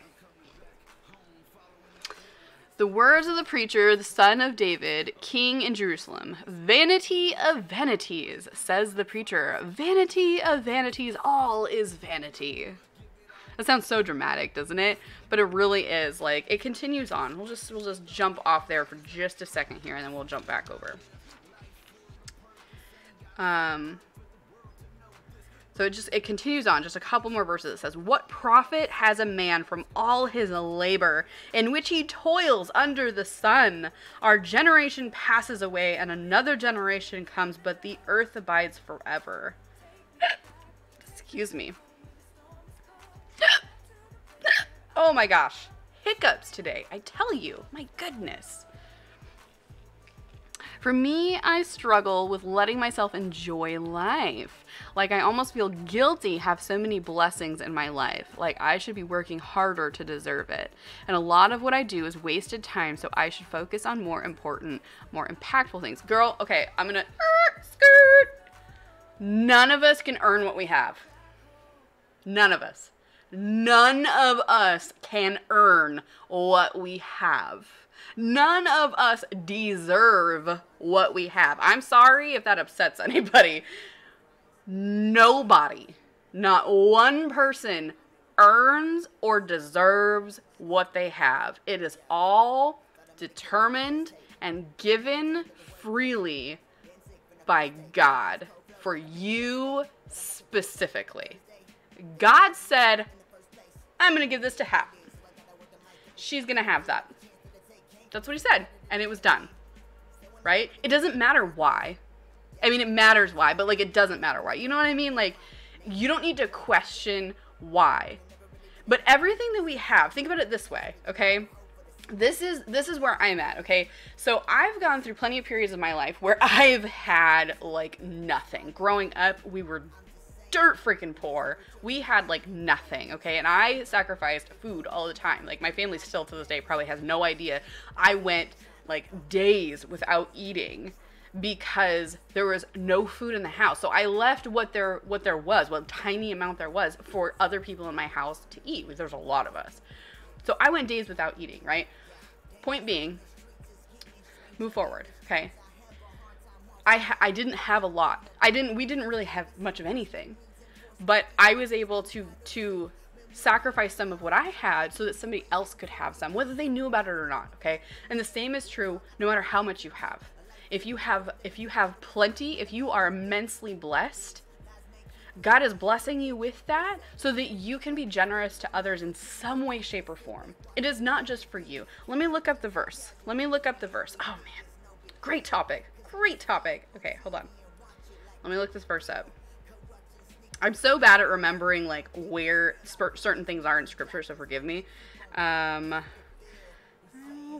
The words of the preacher, the son of David, king in Jerusalem. Vanity of vanities, says the preacher. Vanity of vanities, all is vanity. That sounds so dramatic, doesn't it? But it really is. Like it continues on. We'll just we'll just jump off there for just a second here and then we'll jump back over. Um so it just it continues on just a couple more verses. It says, "What profit has a man from all his labor in which he toils under the sun? Our generation passes away and another generation comes, but the earth abides forever." Excuse me. Oh my gosh. Hiccups today. I tell you. My goodness. For me, I struggle with letting myself enjoy life. Like, I almost feel guilty have so many blessings in my life. Like, I should be working harder to deserve it. And a lot of what I do is wasted time, so I should focus on more important, more impactful things. Girl, okay, I'm gonna er, skirt. None of us can earn what we have. None of us. None of us can earn what we have. None of us deserve what we have. I'm sorry if that upsets anybody. Nobody, not one person, earns or deserves what they have. It is all determined and given freely by God for you specifically. God said, I'm going to give this to Hap. She's going to have that. That's what he said. And it was done. Right? It doesn't matter why. I mean, it matters why, but like, it doesn't matter why. You know what I mean? Like, you don't need to question why. But everything that we have, think about it this way, okay? This is this is where I'm at, okay? So I've gone through plenty of periods of my life where I've had like nothing. Growing up, we were dirt freaking poor. We had like nothing, okay? And I sacrificed food all the time. Like my family still to this day probably has no idea. I went like days without eating because there was no food in the house. So I left what there what there was, what tiny amount there was for other people in my house to eat. There's a lot of us. So I went days without eating, right? Point being, move forward, okay? I I didn't have a lot. I didn't we didn't really have much of anything. But I was able to to sacrifice some of what I had so that somebody else could have some, whether they knew about it or not, okay? And the same is true no matter how much you have. If you have if you have plenty, if you are immensely blessed, God is blessing you with that so that you can be generous to others in some way, shape, or form. It is not just for you. Let me look up the verse. Let me look up the verse. Oh man, great topic. Great topic. Okay, hold on. Let me look this verse up. I'm so bad at remembering like where certain things are in scripture, so forgive me. Um,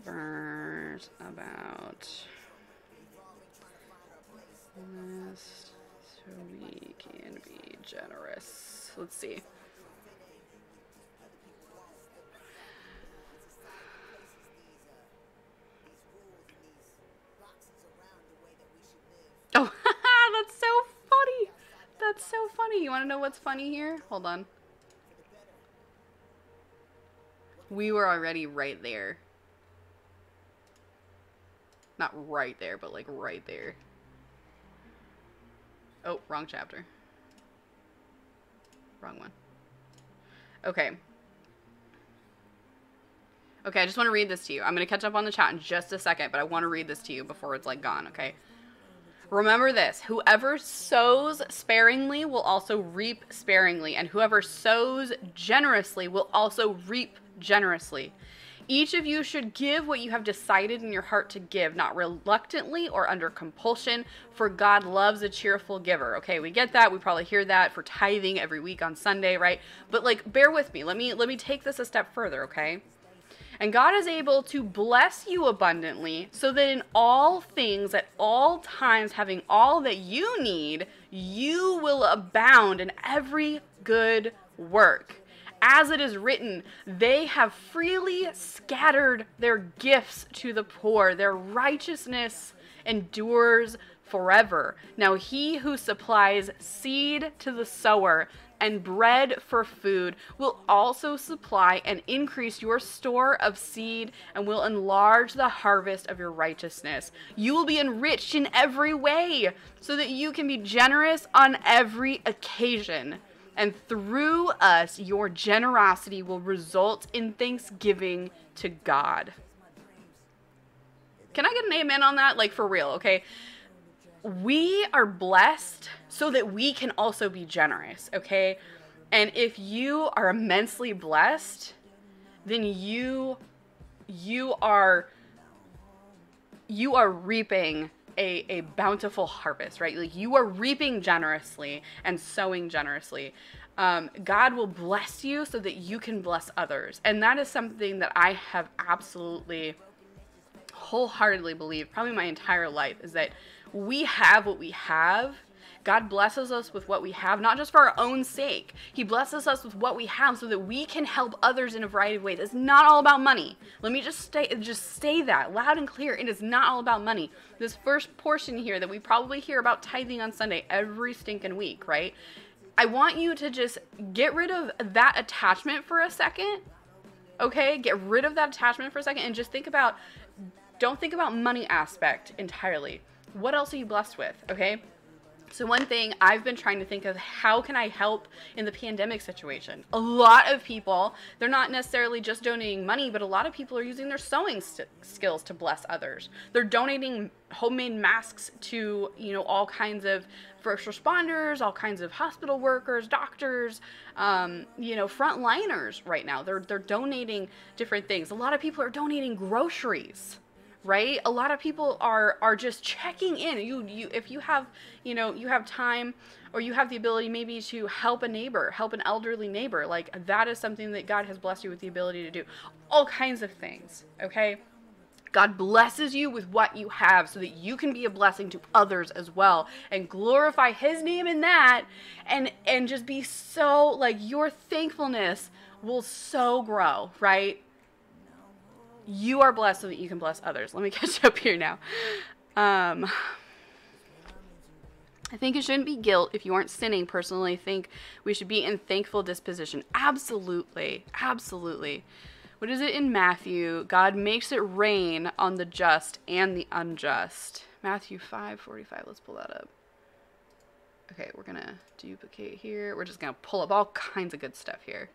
verse about so we can be generous. Let's see. So funny. You want to know what's funny here? Hold on. We were already right there. Not right there, but like right there. Oh, wrong chapter. Wrong one. Okay. Okay, I just want to read this to you. I'm going to catch up on the chat in just a second, but I want to read this to you before it's like gone, okay? Remember this whoever sows sparingly will also reap sparingly, and whoever sows generously will also reap generously. Each of you should give what you have decided in your heart to give, not reluctantly or under compulsion, for God loves a cheerful giver. Okay, we get that. We probably hear that for tithing every week on Sunday, right? But like bear with me. Let me let me take this a step further, okay? And God is able to bless you abundantly so that in all things, at all times, having all that you need, you will abound in every good work. As it is written, they have freely scattered their gifts to the poor. Their righteousness endures forever. Now he who supplies seed to the sower and bread for food will also supply and increase your store of seed and will enlarge the harvest of your righteousness. You will be enriched in every way so that you can be generous on every occasion. And through us, your generosity will result in thanksgiving to God. Can I get an amen on that? Like for real, okay? We are blessed so that we can also be generous, okay? And if you are immensely blessed, then you you are you are reaping a, a bountiful harvest, right? Like you are reaping generously and sowing generously. Um, God will bless you so that you can bless others. And that is something that I have absolutely wholeheartedly believed, probably my entire life, is that we have what we have. God blesses us with what we have, not just for our own sake. He blesses us with what we have so that we can help others in a variety of ways. It's not all about money. Let me just stay just say that loud and clear. It is not all about money. This first portion here that we probably hear about tithing on Sunday every stinking week, right? I want you to just get rid of that attachment for a second. Okay? Get rid of that attachment for a second and just think about don't think about money aspect entirely. What else are you blessed with? Okay? So one thing I've been trying to think of how can I help in the pandemic situation? A lot of people, they're not necessarily just donating money, but a lot of people are using their sewing st- skills to bless others. They're donating homemade masks to, you know, all kinds of first responders, all kinds of hospital workers, doctors, um, you know, frontliners right now. They're they're donating different things. A lot of people are donating groceries right? A lot of people are are just checking in. You you if you have you know you have time or you have the ability maybe to help a neighbor help an elderly neighbor like that is something that god has blessed you with the ability to do. All kinds of things okay? God blesses you with what you have so that you can be a blessing to others as well and glorify his name in that and and just be so like your thankfulness will so grow, right? You are blessed so that you can bless others. Let me catch up here now. Um, I think it shouldn't be guilt if you aren't sinning. Personally, I think we should be in thankful disposition. Absolutely, absolutely. What is it in Matthew? God makes it rain on the just and the unjust. Matthew five forty five. Let's pull that up. Okay, we're gonna duplicate here. We're just gonna pull up all kinds of good stuff here.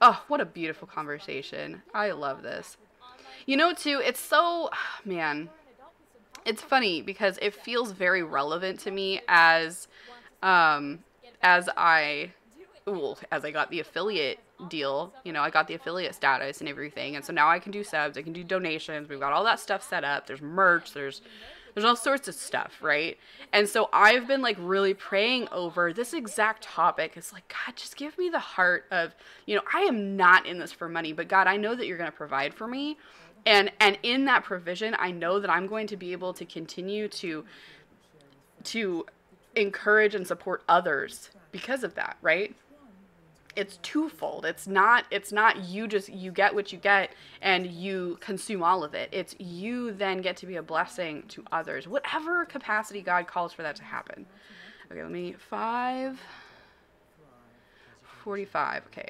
Oh, what a beautiful conversation. I love this. You know, too, it's so, man, it's funny because it feels very relevant to me as, um, as I, well, as I got the affiliate deal, you know, I got the affiliate status and everything. And so now I can do subs, I can do donations. We've got all that stuff set up. There's merch, there's, there's all sorts of stuff, right? And so I've been like really praying over this exact topic. It's like, God, just give me the heart of, you know, I am not in this for money, but God, I know that you're going to provide for me and and in that provision i know that i'm going to be able to continue to to encourage and support others because of that right it's twofold it's not it's not you just you get what you get and you consume all of it it's you then get to be a blessing to others whatever capacity god calls for that to happen okay let me 5 45 okay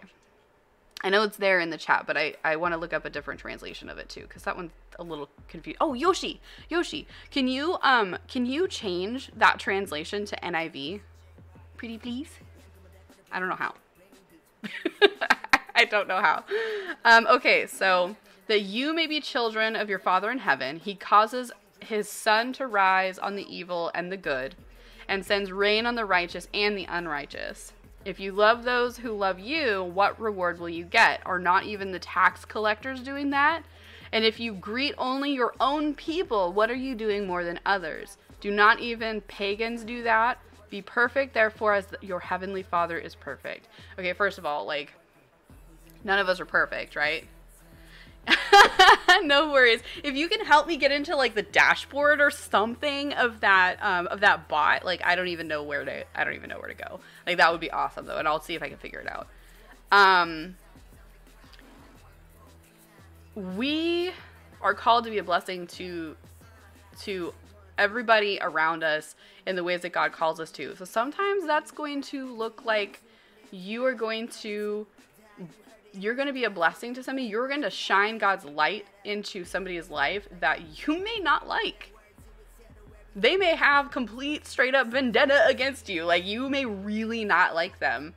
I know it's there in the chat, but I, I want to look up a different translation of it too, because that one's a little confused. Oh, Yoshi, Yoshi, can you um can you change that translation to NIV, pretty please? I don't know how. I don't know how. Um, okay, so that you may be children of your Father in heaven. He causes his sun to rise on the evil and the good, and sends rain on the righteous and the unrighteous. If you love those who love you, what reward will you get? Are not even the tax collectors doing that? And if you greet only your own people, what are you doing more than others? Do not even pagans do that? Be perfect, therefore, as your heavenly Father is perfect. Okay, first of all, like, none of us are perfect, right? no worries. If you can help me get into like the dashboard or something of that um, of that bot, like I don't even know where to I don't even know where to go. Like that would be awesome though, and I'll see if I can figure it out. Um, we are called to be a blessing to to everybody around us in the ways that God calls us to. So sometimes that's going to look like you are going to you're going to be a blessing to somebody. You're going to shine God's light into somebody's life that you may not like. They may have complete straight up vendetta against you. Like you may really not like them.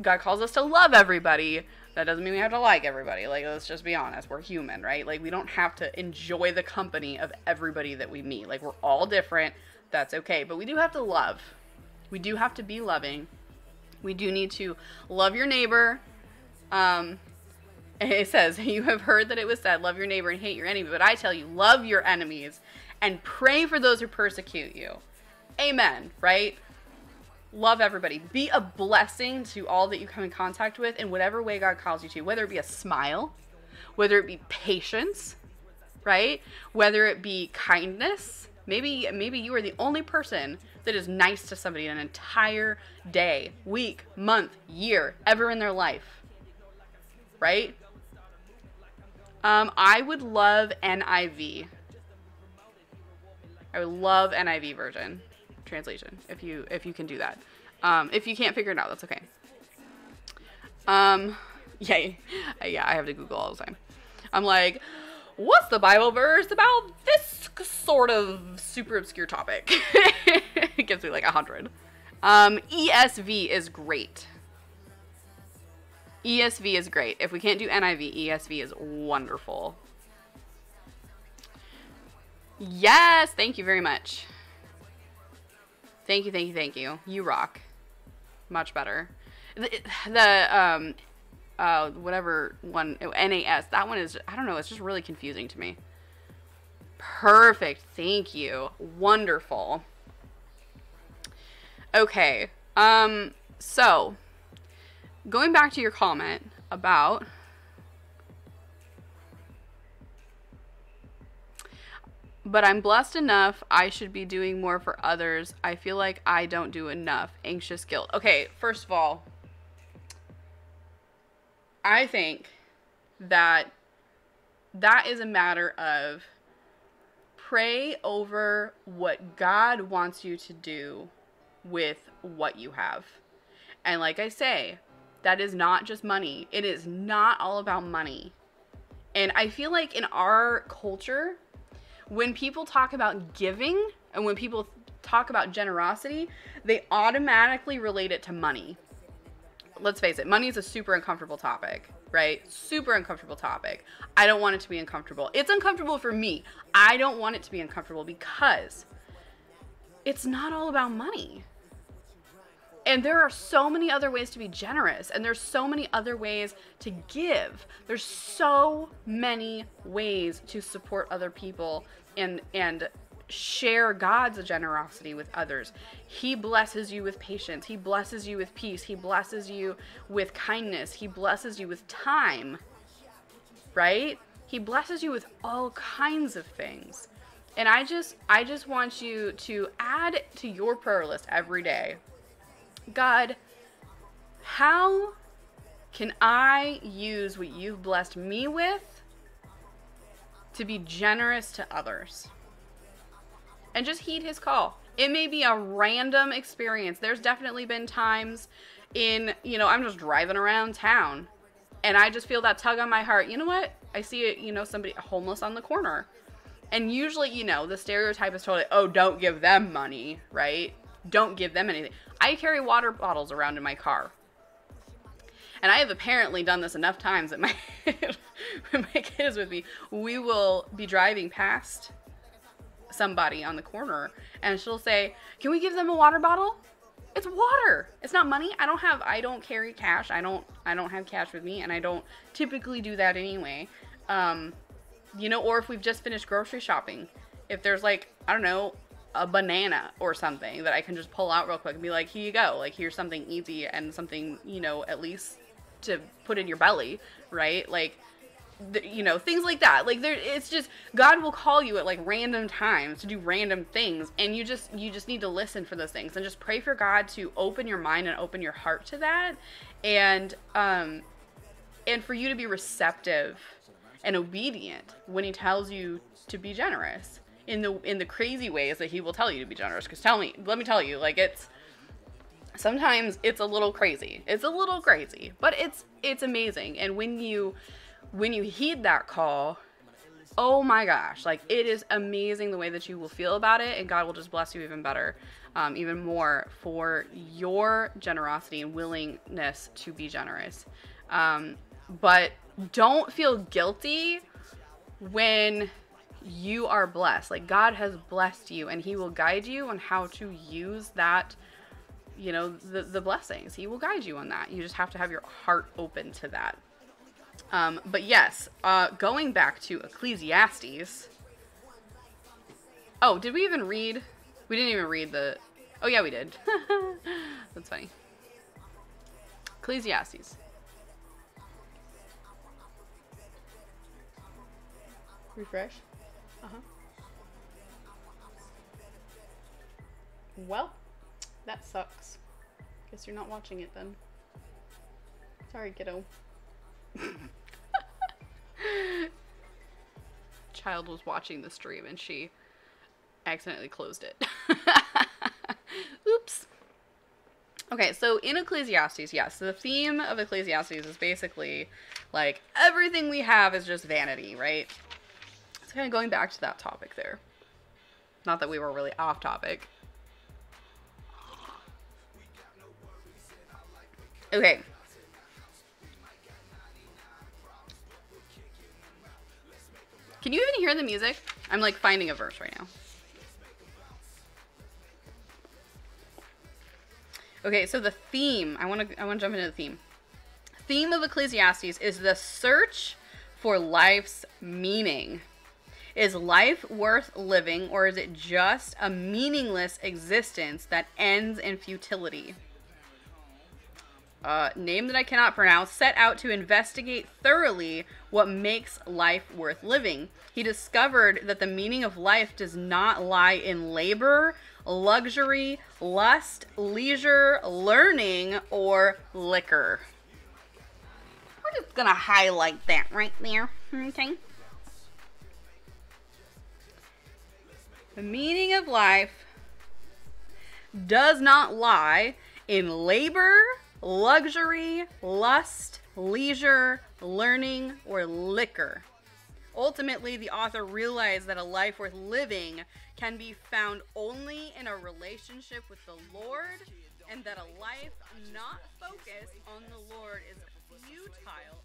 God calls us to love everybody. That doesn't mean we have to like everybody. Like let's just be honest. We're human, right? Like we don't have to enjoy the company of everybody that we meet. Like we're all different. That's okay. But we do have to love. We do have to be loving. We do need to love your neighbor um, it says, You have heard that it was said, Love your neighbor and hate your enemy. But I tell you, love your enemies and pray for those who persecute you. Amen, right? Love everybody. Be a blessing to all that you come in contact with in whatever way God calls you to, whether it be a smile, whether it be patience, right? Whether it be kindness. Maybe maybe you are the only person that is nice to somebody an entire day, week, month, year, ever in their life right? Um, I would love NIV. I would love NIV version translation if you if you can do that. Um, if you can't figure it out, that's okay. Um, yeah, yeah, I have to Google all the time. I'm like, what's the Bible verse about this sort of super obscure topic? it gives me like a hundred. Um, ESV is great. ESV is great. If we can't do NIV, ESV is wonderful. Yes, thank you very much. Thank you, thank you, thank you. You rock. Much better. The, the um, uh, whatever one, NAS, that one is, I don't know, it's just really confusing to me. Perfect. Thank you. Wonderful. Okay. Um, so going back to your comment about but I'm blessed enough. I should be doing more for others. I feel like I don't do enough. Anxious guilt. Okay, first of all, I think that that is a matter of pray over what God wants you to do with what you have. And like I say, that is not just money. It is not all about money. And I feel like in our culture, when people talk about giving and when people talk about generosity, they automatically relate it to money. Let's face it, money is a super uncomfortable topic, right? Super uncomfortable topic. I don't want it to be uncomfortable. It's uncomfortable for me. I don't want it to be uncomfortable because it's not all about money and there are so many other ways to be generous and there's so many other ways to give there's so many ways to support other people and and share God's generosity with others. He blesses you with patience. He blesses you with peace. He blesses you with kindness. He blesses you with time. Right? He blesses you with all kinds of things. And I just I just want you to add to your prayer list every day God, how can I use what you've blessed me with to be generous to others? And just heed his call. It may be a random experience. There's definitely been times in, you know, I'm just driving around town and I just feel that tug on my heart. You know what? I see it, you know, somebody homeless on the corner. And usually, you know, the stereotype is totally, oh, don't give them money, right? Don't give them anything. I carry water bottles around in my car. And I have apparently done this enough times that my my kid is with me, we will be driving past somebody on the corner and she'll say, "Can we give them a water bottle?" It's water. It's not money. I don't have I don't carry cash. I don't I don't have cash with me and I don't typically do that anyway. Um you know, or if we've just finished grocery shopping, if there's like, I don't know, a banana or something that I can just pull out real quick and be like, here you go. Like, here's something easy and something, you know, at least to put in your belly, right? Like, th- you know, things like that. Like, there, it's just God will call you at like random times to do random things, and you just you just need to listen for those things and just pray for God to open your mind and open your heart to that, and um, and for you to be receptive and obedient when He tells you to be generous in the in the crazy ways that he will tell you to be generous. Because tell me, let me tell you, like it's sometimes it's a little crazy. It's a little crazy, but it's it's amazing. And when you when you heed that call, oh my gosh, like it is amazing the way that you will feel about it, and God will just bless you even better, um, even more for your generosity and willingness to be generous. Um, but don't feel guilty when you are blessed. Like God has blessed you, and He will guide you on how to use that. You know the the blessings. He will guide you on that. You just have to have your heart open to that. Um, but yes, uh, going back to Ecclesiastes. Oh, did we even read? We didn't even read the. Oh yeah, we did. That's funny. Ecclesiastes. Refresh. Well, that sucks. Guess you're not watching it then. Sorry, kiddo. Child was watching the stream and she accidentally closed it. Oops. Okay, so in Ecclesiastes, yes, the theme of Ecclesiastes is basically like everything we have is just vanity, right? It's kind of going back to that topic there. Not that we were really off topic. Okay. Can you even hear the music? I'm like finding a verse right now. Okay, so the theme, I want to I want to jump into the theme. Theme of Ecclesiastes is the search for life's meaning. Is life worth living or is it just a meaningless existence that ends in futility? Uh, name that I cannot pronounce, set out to investigate thoroughly what makes life worth living. He discovered that the meaning of life does not lie in labor, luxury, lust, leisure, learning, or liquor. We're just gonna highlight that right there, okay? The meaning of life does not lie in labor, luxury, lust, leisure, learning, or liquor. Ultimately, the author realized that a life worth living can be found only in a relationship with the Lord, and that a life not focused on the Lord is futile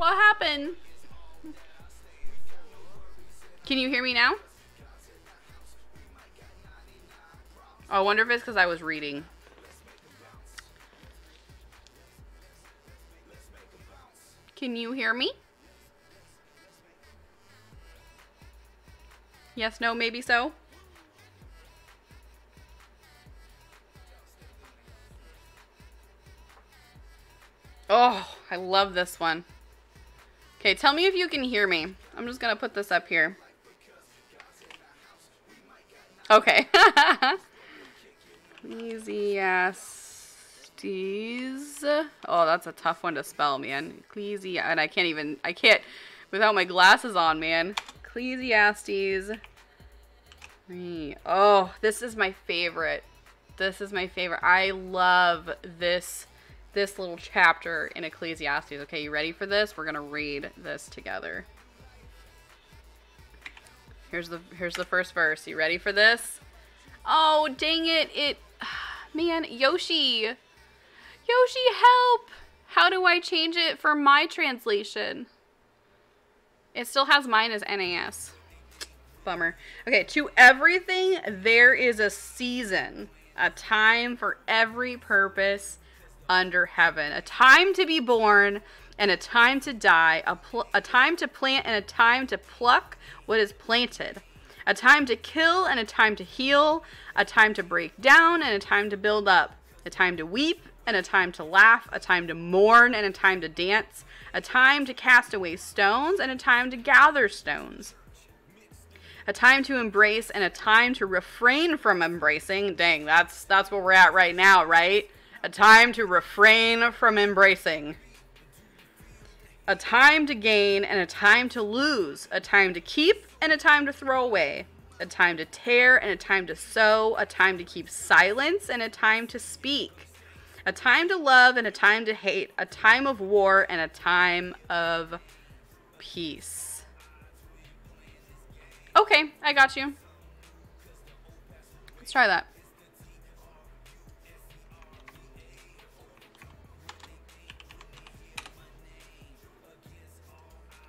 What happened? Can you hear me now? Oh, I wonder if it's because I was reading. Can you hear me? Yes, no, maybe so. Oh, I love this one. Okay, tell me if you can hear me. I'm just going to put this up here. Okay. Ecclesiastes. Oh, that's a tough one to spell, man. Ecclesi and I can't even I can't without my glasses on, man. Ecclesiastes. Oh, this is my favorite. This is my favorite. I love this this little chapter in Ecclesiastes. Okay, you ready for this? We're gonna read this together. Here's the here's the first verse. You ready for this? Oh, dang it. It man, Yoshi. Yoshi, help. How do I change it for my translation? It still has mine as NAS. Bummer. Okay, to everything there is a season, a time for every purpose under heaven, a time to be born and a time to die, a, pl- a time to plant and a time to pluck what is planted, a time to kill and a time to heal, a time to break down and a time to build up, a time to weep and a time to laugh, a time to mourn and a time to dance, a time to cast away stones and a time to gather stones a time to embrace and a time to refrain from embracing. Dang, that's that's where we're at right now, right? A time to refrain from embracing. A time to gain and a time to lose. A time to keep and a time to throw away. A time to tear and a time to sow. A time to keep silence and a time to speak. A time to love and a time to hate. A time of war and a time of peace. Okay, I got you. Let's try that.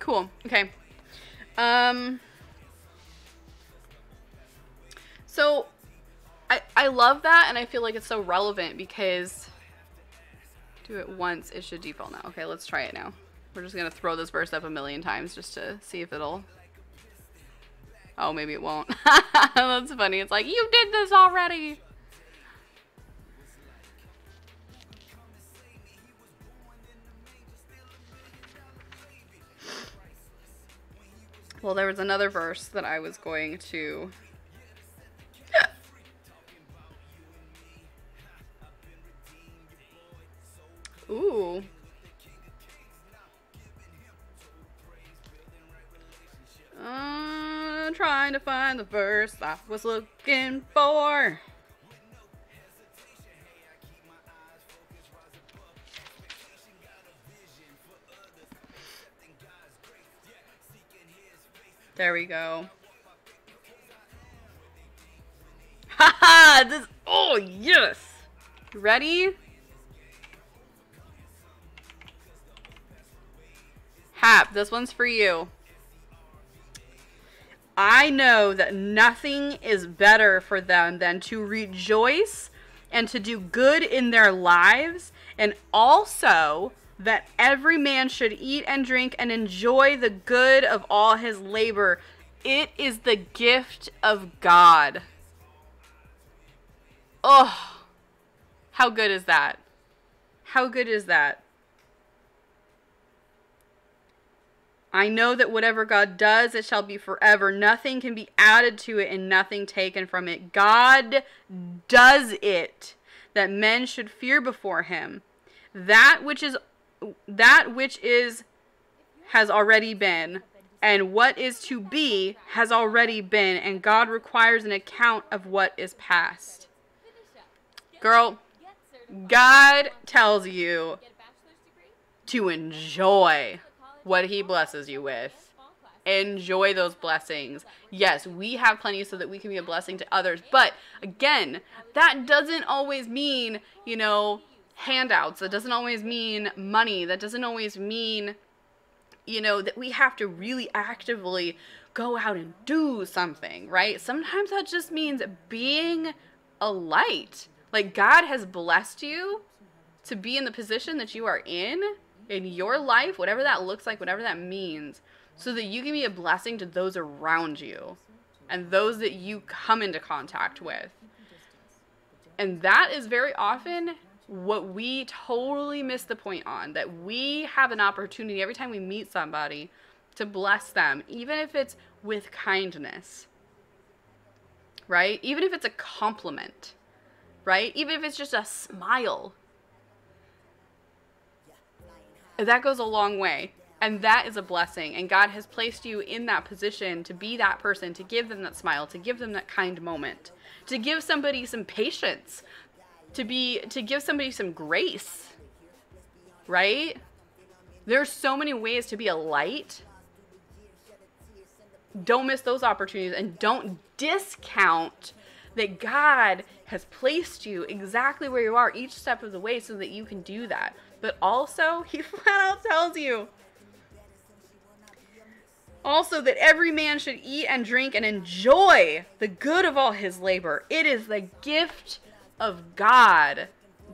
Cool. Okay. Um So I I love that and I feel like it's so relevant because do it once it should default now. Okay, let's try it now. We're just to throw this verse up a million times just to see if it'll Oh, maybe it won't. That's funny. It's like, you did this already. Well, there was another verse that I was going to. Ooh. Uh, trying to find the verse I was looking for. There we go. Haha! this. Oh, yes! Ready? Hap, this one's for you. I know that nothing is better for them than to rejoice and to do good in their lives, and also that every man should eat and drink and enjoy the good of all his labor. It is the gift of God. Oh, how good is that? How good is that? I know that whatever God does, it shall be forever. Nothing can be added to it and nothing taken from it. God does it that men should fear before him. That which is that which is has already been and what is to be has already been and God requires an account of what is past. Girl, God tells you to enjoy what he blesses you with. Enjoy those blessings. Yes, we have plenty so that we can be a blessing to others. But again, that doesn't always mean, you know, handouts. That doesn't always mean money. That doesn't always mean, you know, that we have to really actively go out and do something, right? Sometimes that just means being a light. Like God has blessed you to be in the position that you are in in your life, whatever that looks like, whatever that means, so that you can be a blessing to those around you and those that you come into contact with. And that is very often what we totally miss the point on that we have an opportunity every time we meet somebody to bless them, even if it's with kindness, right? Even if it's a compliment, right? Even if it's just a smile, that goes a long way. And that is a blessing. And God has placed you in that position to be that person, to give them that smile, to give them that kind moment, to give somebody some patience, to be to give somebody some grace. Right? There's so many ways to be a light. Don't miss those opportunities and don't discount that God has placed you exactly where you are each step of the way so that you can do that But also, he flat out tells you also that every man should eat and drink and enjoy the good of all his labor. It is the gift of God.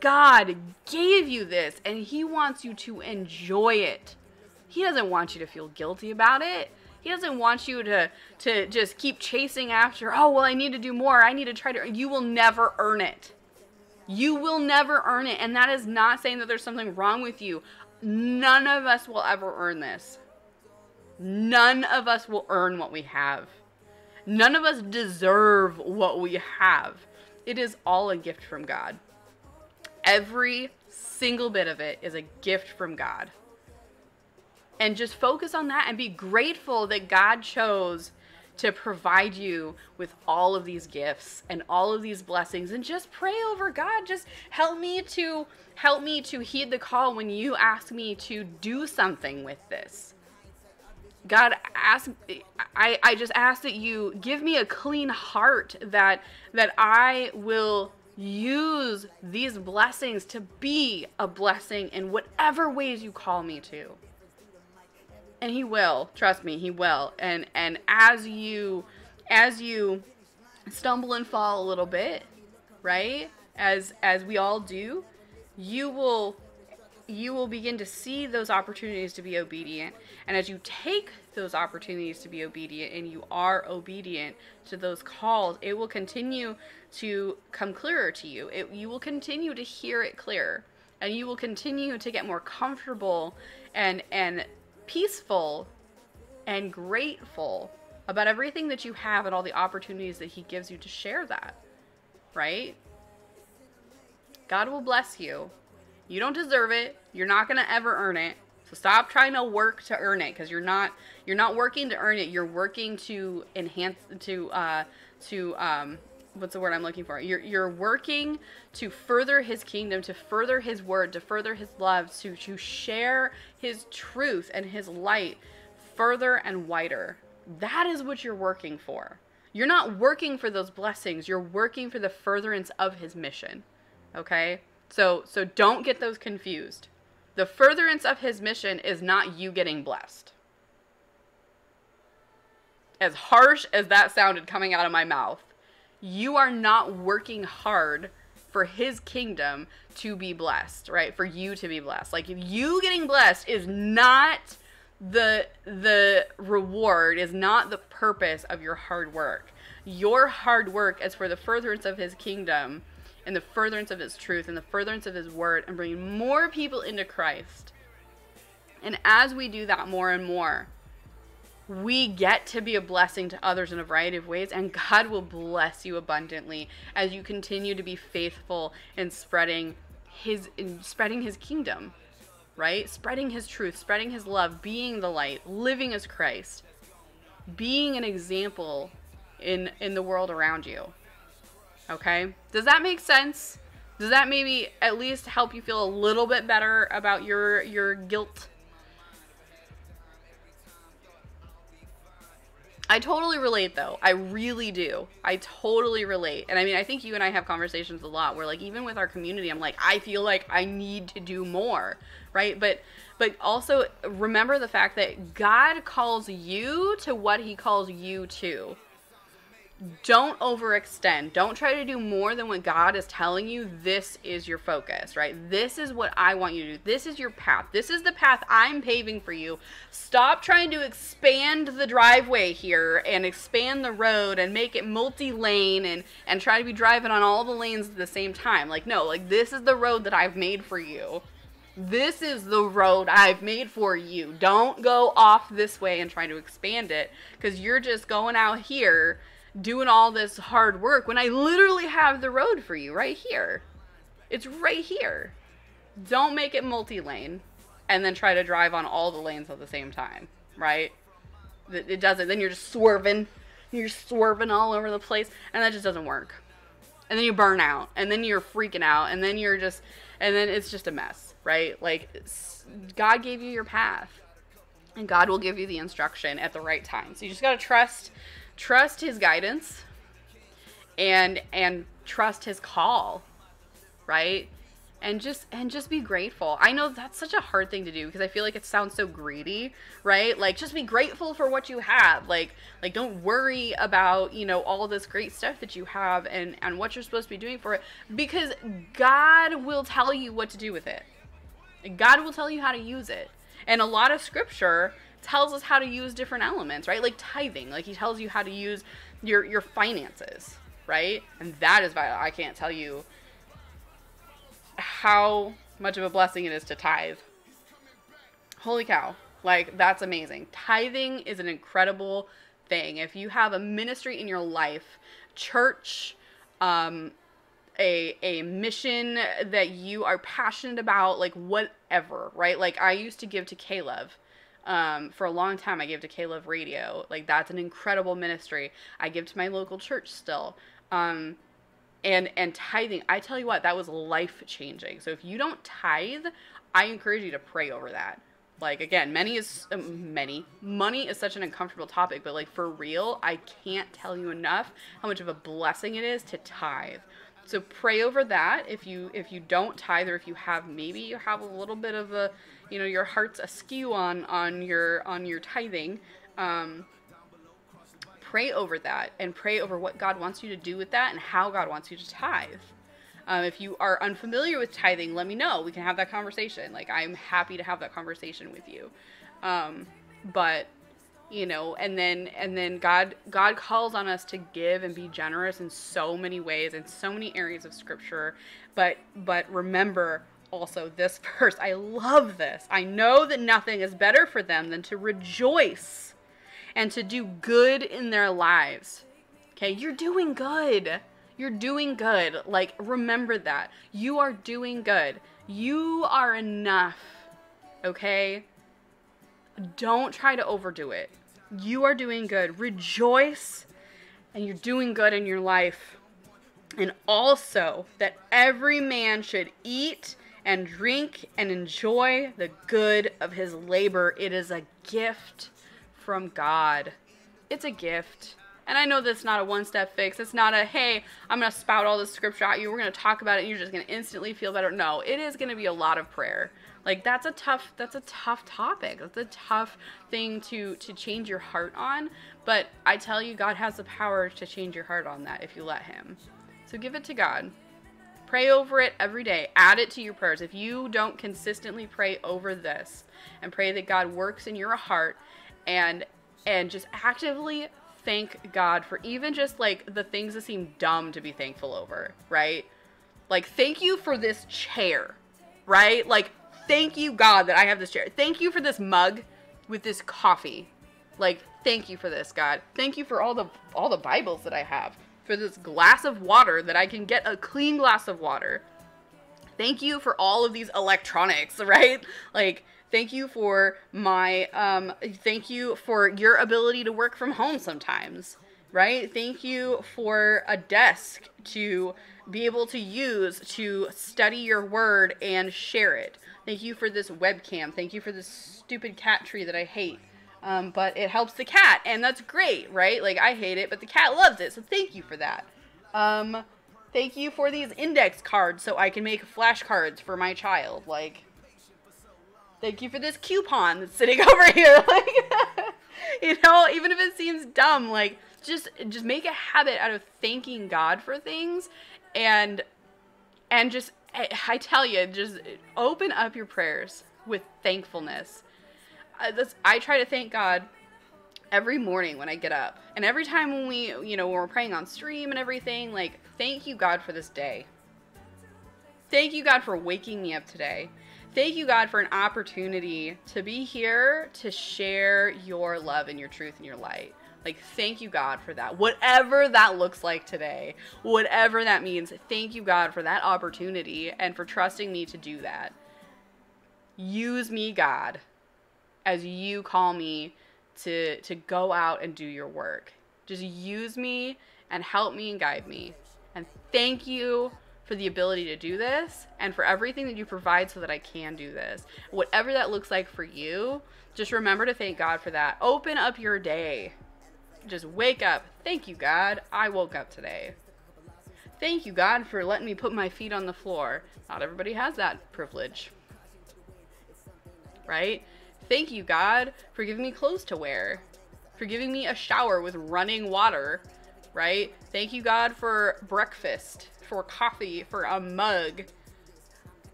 God gave you this and he wants you to enjoy it. He doesn't want you to feel guilty about it. He doesn't want you to to just keep chasing after, "Oh, well I need to do more. I need to try to you will never earn it." You will never earn it. And that is not saying that there's something wrong with you. None of us will ever earn this. None of us will earn what we have. None of us deserve what we have. It is all a gift from God. Every single bit of it is a gift from God. And just focus on that and be grateful that God chose to provide you with all of these gifts and all of these blessings and just pray over God just help me to help me to heed the call when you ask me to do something with this God ask I, I just ask that you give me a clean heart that that I will use these blessings to be a blessing in whatever ways you call me to. And he will trust me he will. And and as you as you stumble and fall a little bit right as as we all do you will you will begin to see those opportunities to be obedient and as you take those opportunities to be obedient and you are obedient to those calls it will continue to come clearer to you it, you will continue to hear it clearer and you will continue to get more comfortable and and peaceful and grateful about everything that you have and all the opportunities that He gives you to share that. Right? God will bless you. You don't deserve it. You're not going to ever earn it. So stop trying to work to earn it because you're not you're not working to earn it. You're working to enhance to uh to um what's the word I'm looking for? You're you're working to further his kingdom, to further his word, to further his love, to to share his truth and his light further and wider. That is what you're working for. You're not working for those blessings. You're working for the furtherance of his mission. Okay? So so don't get those confused. The furtherance of his mission is not you getting blessed. As harsh as that sounded coming out of my mouth, you are not working hard for his kingdom to be blessed, right? For you to be blessed. Like you getting blessed is not the the reward is not the purpose of your hard work. Your hard work is for the furtherance of his kingdom and the furtherance of his truth and the furtherance of his word and bringing more people into Christ. And as we do that more and more, we get to be a blessing to others in a variety of ways, and God will bless you abundantly as you continue to be faithful in spreading His in spreading His kingdom, right? Spreading His truth, spreading His love, being the light, living as Christ, being an example in in the world around you. Okay, does that make sense? Does that maybe at least help you feel a little bit better about your your guilt? I totally relate though. I really do. I totally relate. And I mean, I think you and I have conversations a lot where like even with our community, I'm like I feel like I need to do more, right? But but also remember the fact that God calls you to what he calls you to don't overextend. Don't try to do more than what God is telling you. This is your focus, right? This is what I want you to do. This is your path. This is the path I'm paving for you. Stop trying to expand the driveway here and expand the road and make it multi-lane and and try to be driving on all the lanes at the same time. Like no, like this is the road that I've made for you. This is the road I've made for you. Don't go off this way and try to expand it cuz you're just going out here doing all this hard work when I literally have the road for you right here. It's right here. Don't make it multi lane and then try to drive on all the lanes at the same time, right? It doesn't. Then you're just swerving. You're swerving all over the place, and that just doesn't work. And then you burn out, and then you're freaking out, and then you're just, and then it's just a mess, right? Like, God gave you your path, and God will give you the instruction at the right time. So you just got to trust trust his guidance and and trust his call right and just and just be grateful. I know that's such a hard thing to do because I feel like it sounds so greedy, right? Like just be grateful for what you have. Like like don't worry about, you know, all this great stuff that you have and and what you're supposed to be doing for it because God will tell you what to do with it. God will tell you how to use it. And a lot of scripture tells us how to use different elements, right? Like tithing, like he tells you how to use your your finances, right? And that is vital. I can't tell you how much of a blessing it is to tithe. Holy cow. Like that's amazing. Tithing is an incredible thing. If you have a ministry in your life, church, um, a a mission that you are passionate about, like whatever, right? Like I used to give to K-LOVE. Um, for a long time, I gave to K-LOVE Radio. Like that's an incredible ministry. I give to my local church still. Um, and and tithing, I tell you what, that was life changing. So if you don't tithe, I encourage you to pray over that. Like again, many is um, many money is such an uncomfortable topic, but like for real, I can't tell you enough how much of a blessing it is to tithe. So pray over that. If you if you don't tithe or if you have maybe you have a little bit of a you know your heart's askew on on your on your tithing. Um, pray over that and pray over what God wants you to do with that and how God wants you to tithe. Um, if you are unfamiliar with tithing, let me know. We can have that conversation. Like I'm happy to have that conversation with you. Um, but you know, and then and then God God calls on us to give and be generous in so many ways in so many areas of Scripture. But but remember also this verse. I love this. I know that nothing is better for them than to rejoice and to do good in their lives. Okay, you're doing good. You're doing good. Like, remember that. You are doing good. You are enough. Okay? Don't try to overdo it. You are doing good. Rejoice and you're doing good in your life. And also that every man should eat and drink and enjoy the good of his labor. It is a gift from God. It's a gift. And I know that's not a one step fix. It's not a, hey, I'm going to spout all this scripture at you. We're going to talk about it and you're just going to instantly feel better. No, it is going to be a lot of prayer. Like that's a tough that's a tough topic. That's a tough thing to to change your heart on, but I tell you God has the power to change your heart on that if you let him. So give it to God. Pray over it every day. Add it to your prayers. If you don't consistently pray over this and pray that God works in your heart and and just actively thank God for even just like the things that seem dumb to be thankful over, right? Like thank you for this chair, right? Like thank you God that I have this chair. Thank you for this mug with this coffee. Like thank you for this God. Thank you for all the all the Bibles that I have. For this glass of water that I can get a clean glass of water. Thank you for all of these electronics, right? Like thank you for my um thank you for your ability to work from home sometimes right thank you for a desk to be able to use to study your word and share it thank you for this webcam thank you for this stupid cat tree that i hate um, but it helps the cat and that's great right? Like i hate it but the cat loves it so thank you for that. Um thank you for these index cards so i can make flashcards for my child like thank you for this coupon that's sitting over here like you know even if it seems dumb like just just make a habit out of thanking god for things and and just I, I tell you just open up your prayers with thankfulness this, i try to thank god every morning when i get up and every time when we you know when we're praying on stream and everything like thank you god for this day thank you god for waking me up today Thank you, God, for an opportunity to be here to share your love and your truth and your light. Like, thank you, God, for that. Whatever that looks like today, whatever that means, thank you, God, for that opportunity and for trusting me to do that. Use me, God, as you call me to, to go out and do your work. Just use me and help me and guide me. And thank you for the ability to do this and for everything that you provide so that I can do this. Whatever that looks like for you, just remember to thank God for that. Open up your day. Just wake up. Thank you, God. I woke up today. Thank you, God, for letting me put my feet on the floor. Not everybody has that privilege. Right? Thank you, God, for giving me clothes to wear, for giving me a shower with running water. Right? Thank you, God, for breakfast, for coffee, for a mug.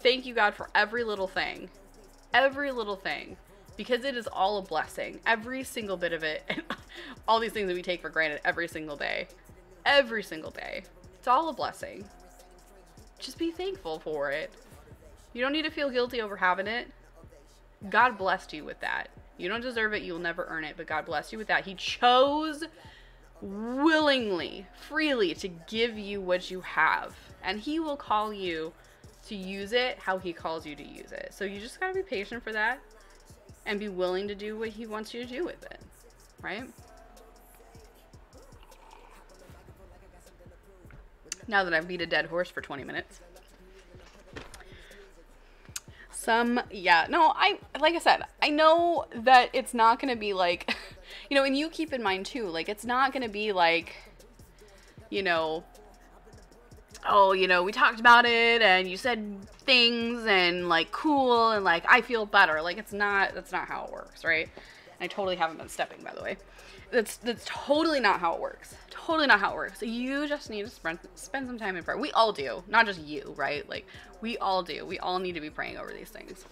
Thank you, God, for every little thing. Every little thing. Because it is all a blessing. Every single bit of it. And all these things that we take for granted every single day. Every single day. It's all a blessing. Just be thankful for it. You don't need to feel guilty over having it. God blessed you with that. You don't deserve it. You'll never earn it. But God blessed you with that. He chose willingly, freely to give you what you have. And He will call you to use it how He calls you to use it. So you just got to be patient for that and be willing to do what He wants you to do with it. Right? Now that I've beat a dead horse for 20 minutes. Some, yeah, no, I, like I said, I know that it's not gonna be like, you know, and you keep in mind too, like, it's not gonna be like, you know, oh, you know, we talked about it and you said things and like cool and like I feel better. Like, it's not, that's not how it works, right? I totally haven't been stepping, by the way. That's that's totally not how it works. Totally not how it works. You just need to spend spend some time in prayer. We all do, not just you, right? Like we all do. We all need to be praying over these things.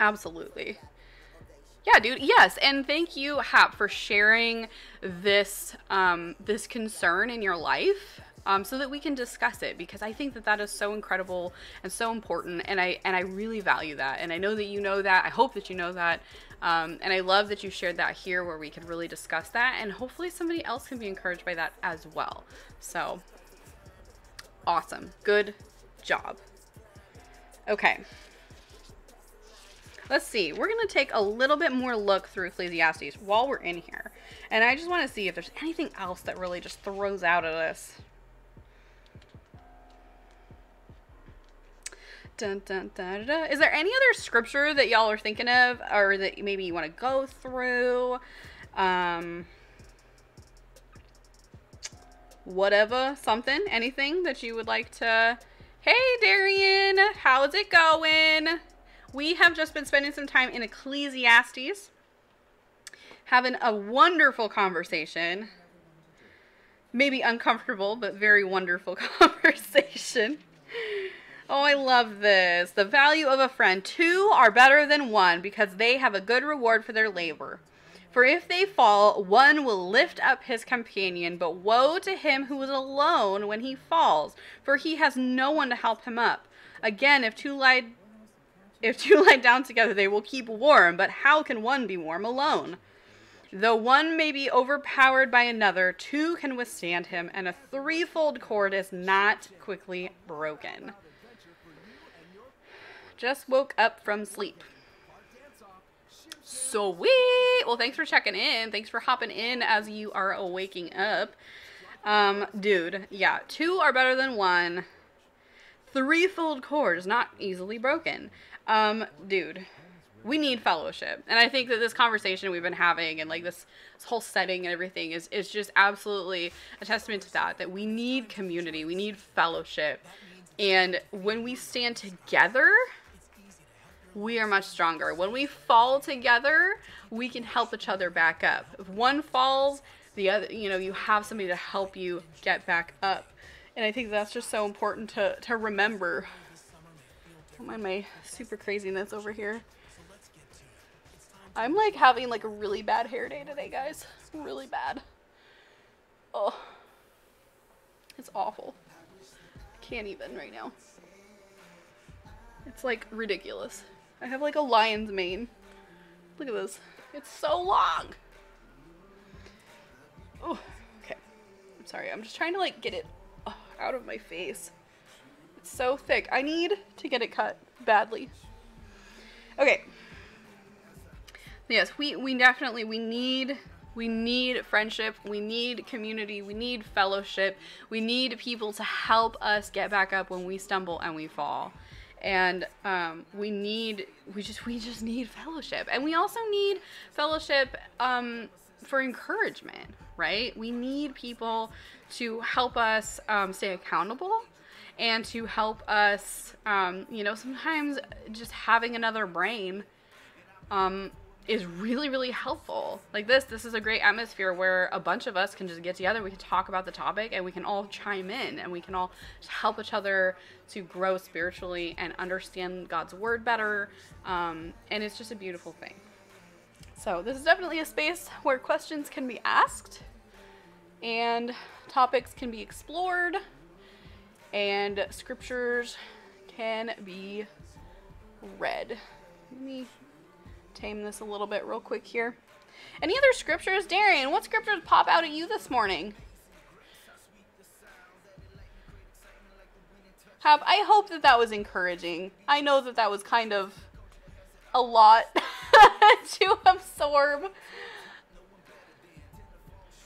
Absolutely. Yeah, dude. Yes, and thank you, Hap, for sharing this um, this concern in your life, um, so that we can discuss it. Because I think that that is so incredible and so important, and I and I really value that. And I know that you know that. I hope that you know that. Um, and I love that you shared that here, where we can really discuss that, and hopefully somebody else can be encouraged by that as well. So awesome. Good job. Okay. Let's see. We're going to take a little bit more look through Ecclesiastes while we're in here. And I just want to see if there's anything else that really just throws out at us. Dun, dun, dun. Is there any other scripture that y'all are thinking of or that maybe you want to go through? Um, whatever, something, anything that you would like to. Hey, Darian, how's it going? We have just been spending some time in Ecclesiastes, having a wonderful conversation. Maybe uncomfortable, but very wonderful conversation. Oh, I love this. The value of a friend. Two are better than one because they have a good reward for their labor. For if they fall, one will lift up his companion, but woe to him who is alone when he falls, for he has no one to help him up. Again, if two lie if two lie down together, they will keep warm, but how can one be warm alone? Though one may be overpowered by another, two can withstand him, and a threefold cord is not quickly broken. Just woke up from sleep. Sweet. Well, thanks for checking in. Thanks for hopping in as you are waking up. Um, dude, yeah, two are better than one. Threefold cord is not easily broken. Um, dude, we need fellowship. And I think that this conversation we've been having and like this, this whole setting and everything is, is just absolutely a testament to that, that we need community, we need fellowship. And when we stand together, we are much stronger. When we fall together, we can help each other back up. If one falls, the other, you know, you have somebody to help you get back up. And I think that's just so important to, to remember. Don't mind my super craziness over here. I'm like having like a really bad hair day today, guys. Really bad. Oh. It's awful. Can't even right now. It's like ridiculous. I have like a lion's mane. Look at this. It's so long. Oh, okay. I'm sorry. I'm just trying to like get it oh, out of my face. It's so thick. I need to get it cut badly. Okay. Yes, we we definitely we need we need friendship, we need community, we need fellowship, we need people to help us get back up when we stumble and we fall. And um, we need we just we just need fellowship, and we also need fellowship um, for encouragement, right? We need people to help us um, stay accountable and to help us, um, you know, sometimes just having another brain um, is really, really helpful. Like this, this is a great atmosphere where a bunch of us can just get together, we can talk about the topic, and we can all chime in and we can all help each other to grow spiritually and understand God's word better. Um, and it's just a beautiful thing. So, this is definitely a space where questions can be asked and topics can be explored and scriptures can be read. Let me tame this a little bit real quick here. Any other scriptures? Darian, what scriptures pop out at you this morning? Have I hope that that was encouraging. I know that that was kind of a lot to absorb.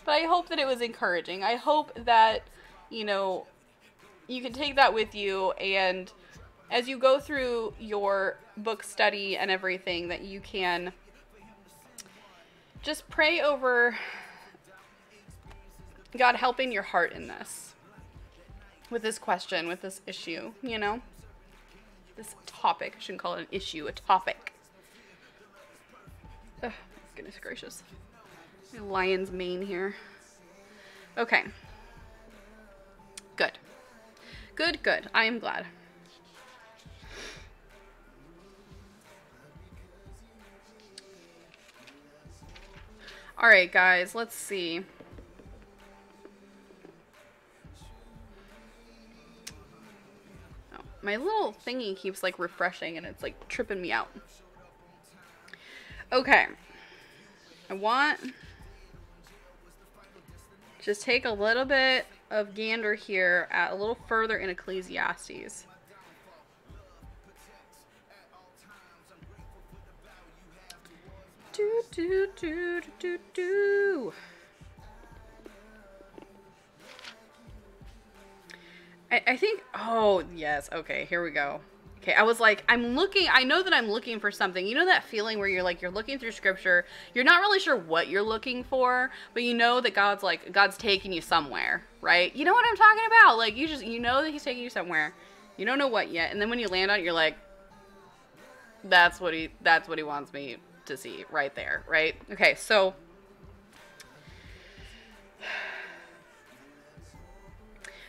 But I hope that it was encouraging. I hope that, you know, you can take that with you and as you go through your book study and everything that you can just pray over God helping your heart in this with this question, with this issue, you know? This topic. I shouldn't call it an issue, a topic. Ugh, goodness gracious. Lion's mane here. Okay. Good. Good, good. I am glad. All right, guys, let's see. Oh, my little thingy keeps like refreshing and it's like tripping me out. Okay. I want just take a little bit of gander here at a little further in Ecclesiastes. Do, do, do, do, do. I, I think, oh, yes, okay, here we go. Okay, I was like, I'm looking, I know that I'm looking for something. You know that feeling where you're like, you're looking through scripture, you're not really sure what you're looking for, but you know that God's like, God's taking you somewhere, right? You know what I'm talking about? Like, you just, you know that He's taking you somewhere. You don't know what yet. And then when you land on it, you're like, that's what He, that's what He wants me see right there, right? Okay, so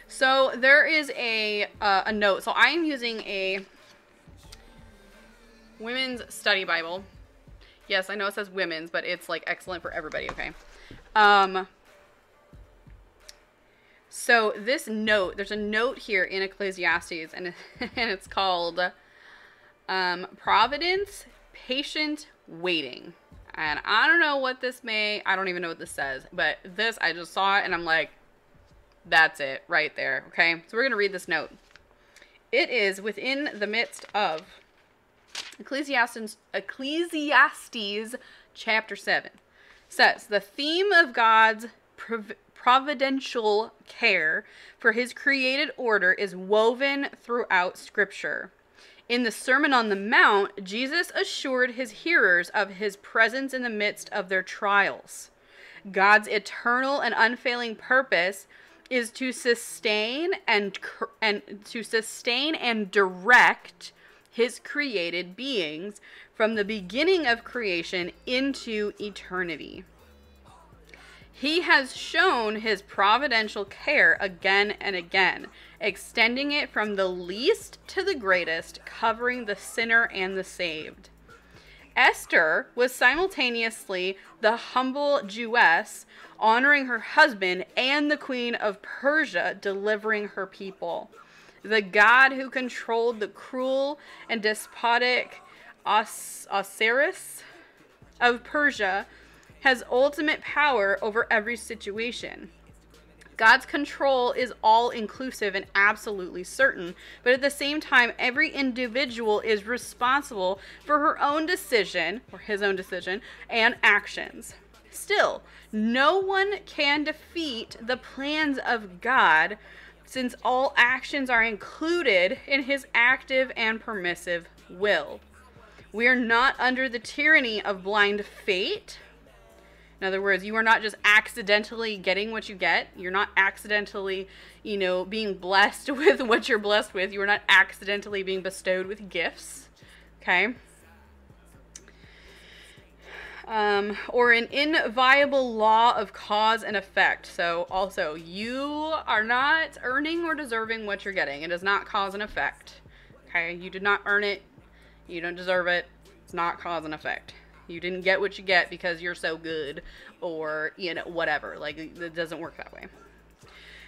so there is a uh, a note. So I am using a women's study Bible. Yes, I know it says women's, but it's like excellent for everybody. Okay. Um. So this note, there's a note here in Ecclesiastes, and and it's called um, Providence, Patient Waiting. And I don't know what this may, I don't even know what this says, but this, I just saw it and I'm like, that's it right there. Okay. So we're going to read this note. It is within the midst of Ecclesiastes, Ecclesiastes chapter 7. Says, the theme of God's prov- providential care for his created order is woven throughout Scripture. In the Sermon on the Mount, Jesus assured his hearers of his presence in the midst of their trials. God's eternal and unfailing purpose is to sustain and and to sustain and direct his created beings from the beginning of creation into eternity. He has shown his providential care again and again, extending it from the least to the greatest, covering the sinner and the saved. Esther was simultaneously the humble Jewess, honoring her husband, and the queen of Persia, delivering her people. The God who controlled the cruel and despotic Os- Osiris of Persia has ultimate power over every situation. God's control is all inclusive and absolutely certain, but at the same time, every individual is responsible for her own decision, or his own decision, and actions. Still, no one can defeat the plans of God since all actions are included in his active and permissive will. We are not under the tyranny of blind fate In other words, you are not just accidentally getting what you get. You're not accidentally, you know, being blessed with what you're blessed with. You are not accidentally being bestowed with gifts. Okay? Um, or an inviolable law of cause and effect. So, also, you are not earning or deserving what you're getting. It is not cause and effect. Okay? You did not earn it. You don't deserve it. It's not cause and effect. You didn't get what you get because you're so good or, you know, whatever. Like, it doesn't work that way.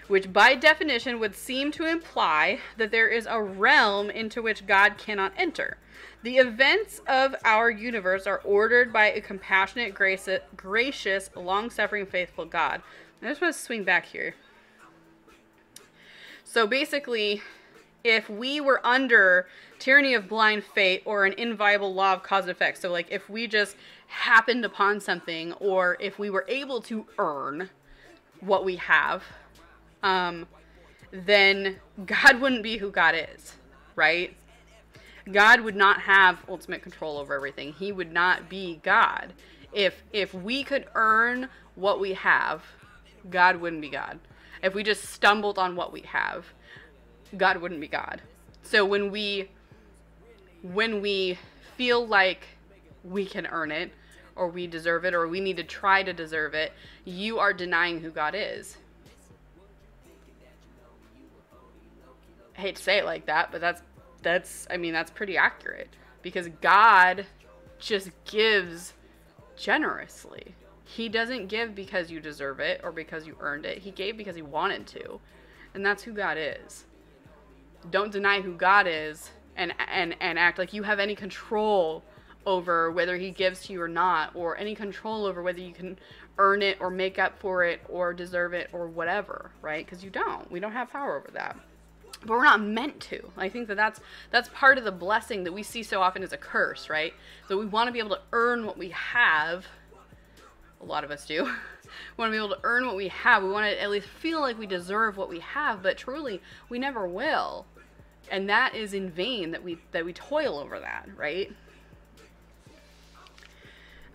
Which, by definition, would seem to imply that there is a realm into which God cannot enter. The events of our universe are ordered by a compassionate, gracious, gracious long suffering, faithful God. I just want to swing back here. So basically, if we were under tyranny of blind fate or an inviolable law of cause and effect, so like if we just happened upon something or if we were able to earn what we have, um, then God wouldn't be who God is, right? God would not have ultimate control over everything. He would not be God. If if we could earn what we have, God wouldn't be God. If we just stumbled on what we have, God wouldn't be God. So when we when we feel like we can earn it or we deserve it or we need to try to deserve it, you are denying who God is. I hate to say it like that, but that's that's I mean that's pretty accurate because God just gives generously. He doesn't give because you deserve it or because you earned it. He gave because he wanted to. And that's who God is. Don't deny who God is and and and act like you have any control over whether he gives to you or not or any control over whether you can earn it or make up for it or deserve it or whatever, right? Because you don't. We don't have power over that but we're not meant to. I think that that's that's part of the blessing that we see so often as a curse, right? So we want to be able to earn what we have. A lot of us do. we want to be able to earn what we have. We want to at least feel like we deserve what we have, but truly, we never will. And that is in vain that we that we toil over that, right?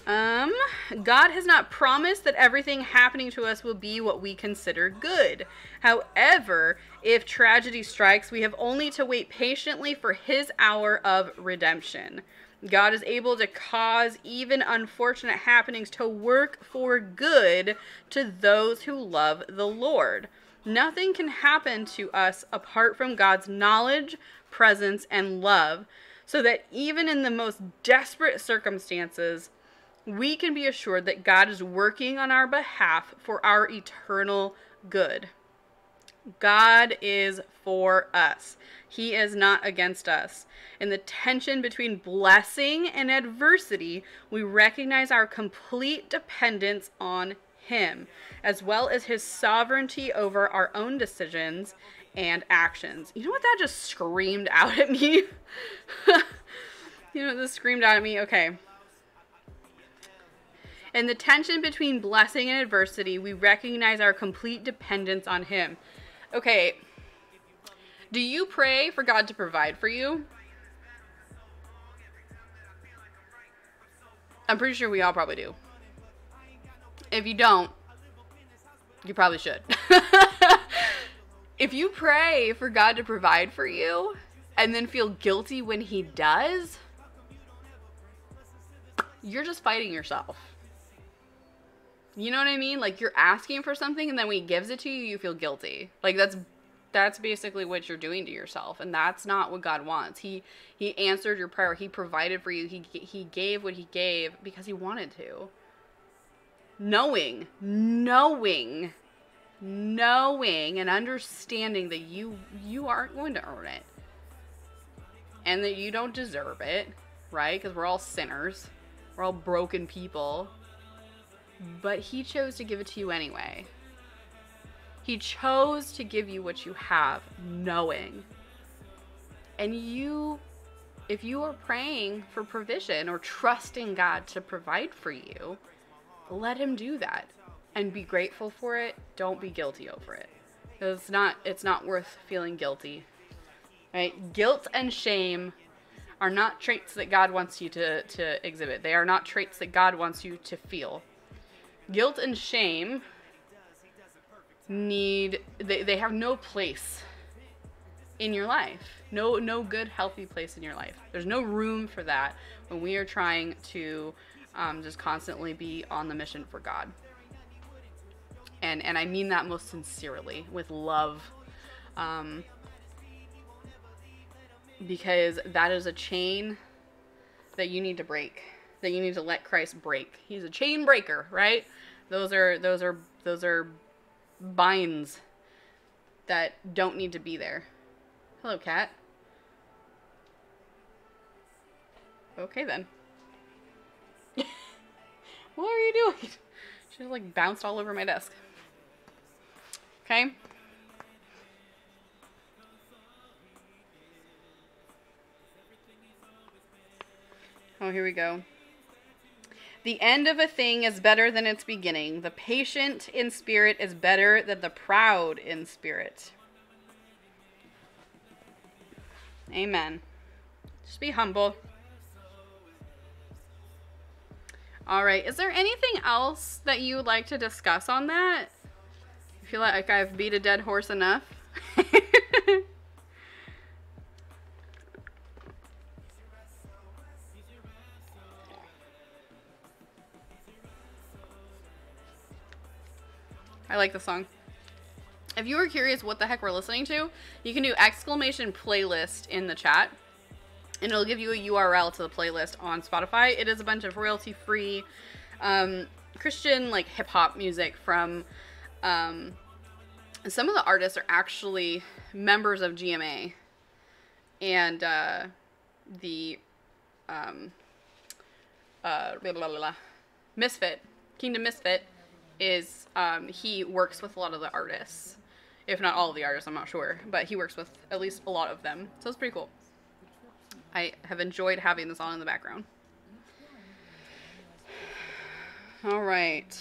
Um, God has not promised that everything happening to us will be what we consider good. However, if tragedy strikes, we have only to wait patiently for his hour of redemption. God is able to cause even unfortunate happenings to work for good to those who love the Lord. Nothing can happen to us apart from God's knowledge, presence, and love, so that even in the most desperate circumstances, we can be assured that God is working on our behalf for our eternal good. God is for us. He is not against us. In the tension between blessing and adversity, we recognize our complete dependence on Him, as well as His sovereignty over our own decisions and actions. You know what that just screamed out at me? you know what this screamed out at me? Okay. In the tension between blessing and adversity, we recognize our complete dependence on Him. Okay, do you pray for God to provide for you? I'm pretty sure we all probably do. If you don't, you probably should. if you pray for God to provide for you and then feel guilty when He does, you're just fighting yourself. You know what I mean? Like you're asking for something and then when he gives it to you, you feel guilty. Like that's that's basically what you're doing to yourself and that's not what God wants. He he answered your prayer. He provided for you. He he gave what he gave because he wanted to. Knowing, knowing, knowing and understanding that you you aren't going to earn it. And that you don't deserve it, right? Cuz we're all sinners. We're all broken people but he chose to give it to you anyway. He chose to give you what you have, knowing. And you, if you are praying for provision or trusting God to provide for you, let Him do that and be grateful for it. Don't be guilty over it. It's not, it's not worth feeling guilty. Right? Guilt and shame are not traits that God wants you to, to exhibit. They are not traits that God wants you to feel guilt and shame need they, they have no place in your life no no good healthy place in your life there's no room for that when we are trying to um, just constantly be on the mission for god. And and i mean that most sincerely with love um, because that is a chain that you need to break that you need to let christ break. He's a chain breaker right? Those are those are those are binds that don't need to be there. Hello cat. Okay then what are you doing she just like bounced all over my desk okay Oh, here we go. The end of a thing is better than its beginning. The patient in spirit is better than the proud in spirit. Amen. Just be humble. All right. Is there anything else that you would like to discuss on that? I feel like I've beat a dead horse enough. I like the song. If you were curious what the heck we're listening to, you can do exclamation playlist in the chat. And it'll give you a URL to the playlist on Spotify. It is a bunch of royalty free um, Christian like hip hop music from um, some of the artists are actually members of GMA and uh, the um, uh, blah, blah, blah. Misfit Kingdom Misfit is um, he works with a lot of the artists, if not all of the artists. I'm not sure, but he works with at least a lot of them. So it's pretty cool. I have enjoyed having this on in the background. All right.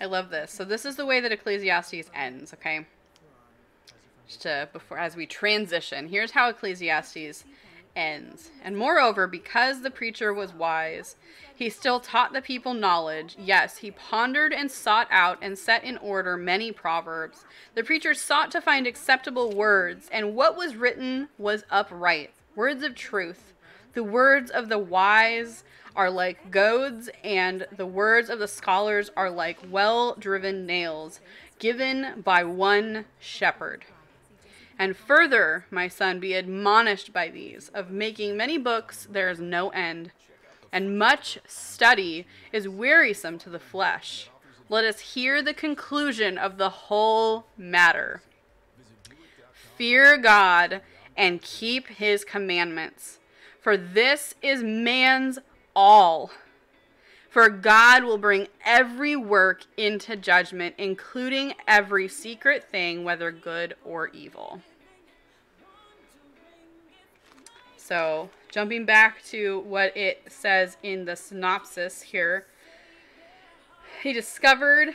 I love this. So this is the way that Ecclesiastes ends, okay? Just to, before as we transition, here's how Ecclesiastes ends. And moreover, because the preacher was wise, he still taught the people knowledge. Yes, he pondered and sought out and set in order many proverbs. The preacher sought to find acceptable words, and what was written was upright, words of truth. The words of the wise are like goads, and the words of the scholars are like well driven nails, given by one shepherd. And further, my son, be admonished by these. Of making many books there is no end, and much study is wearisome to the flesh. Let us hear the conclusion of the whole matter. Fear God and keep his commandments, for this is man's all. For God will bring every work into judgment, including every secret thing, whether good or evil. So, jumping back to what it says in the synopsis here, he discovered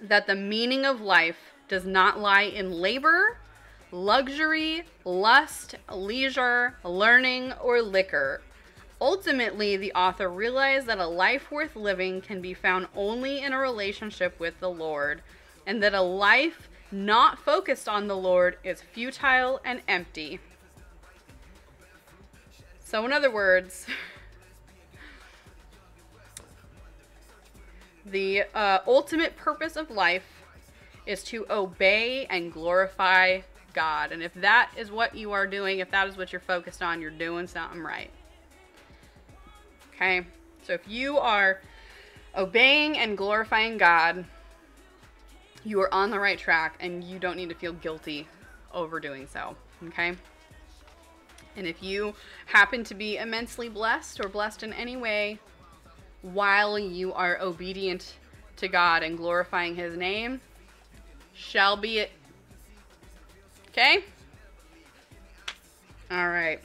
that the meaning of life does not lie in labor, luxury, lust, leisure, learning, or liquor. Ultimately, the author realized that a life worth living can be found only in a relationship with the Lord, and that a life not focused on the Lord is futile and empty. So, in other words, the uh, ultimate purpose of life is to obey and glorify God. And if that is what you are doing, if that is what you're focused on, you're doing something right. Okay? So if you are obeying and glorifying God, you are on the right track and you don't need to feel guilty over doing so. Okay? And if you happen to be immensely blessed or blessed in any way while you are obedient to God and glorifying His name, shall be it. Okay? All right.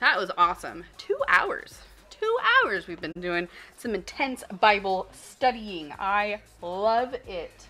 That was awesome. Two hours. Two hours we've been doing some intense Bible studying. I love it.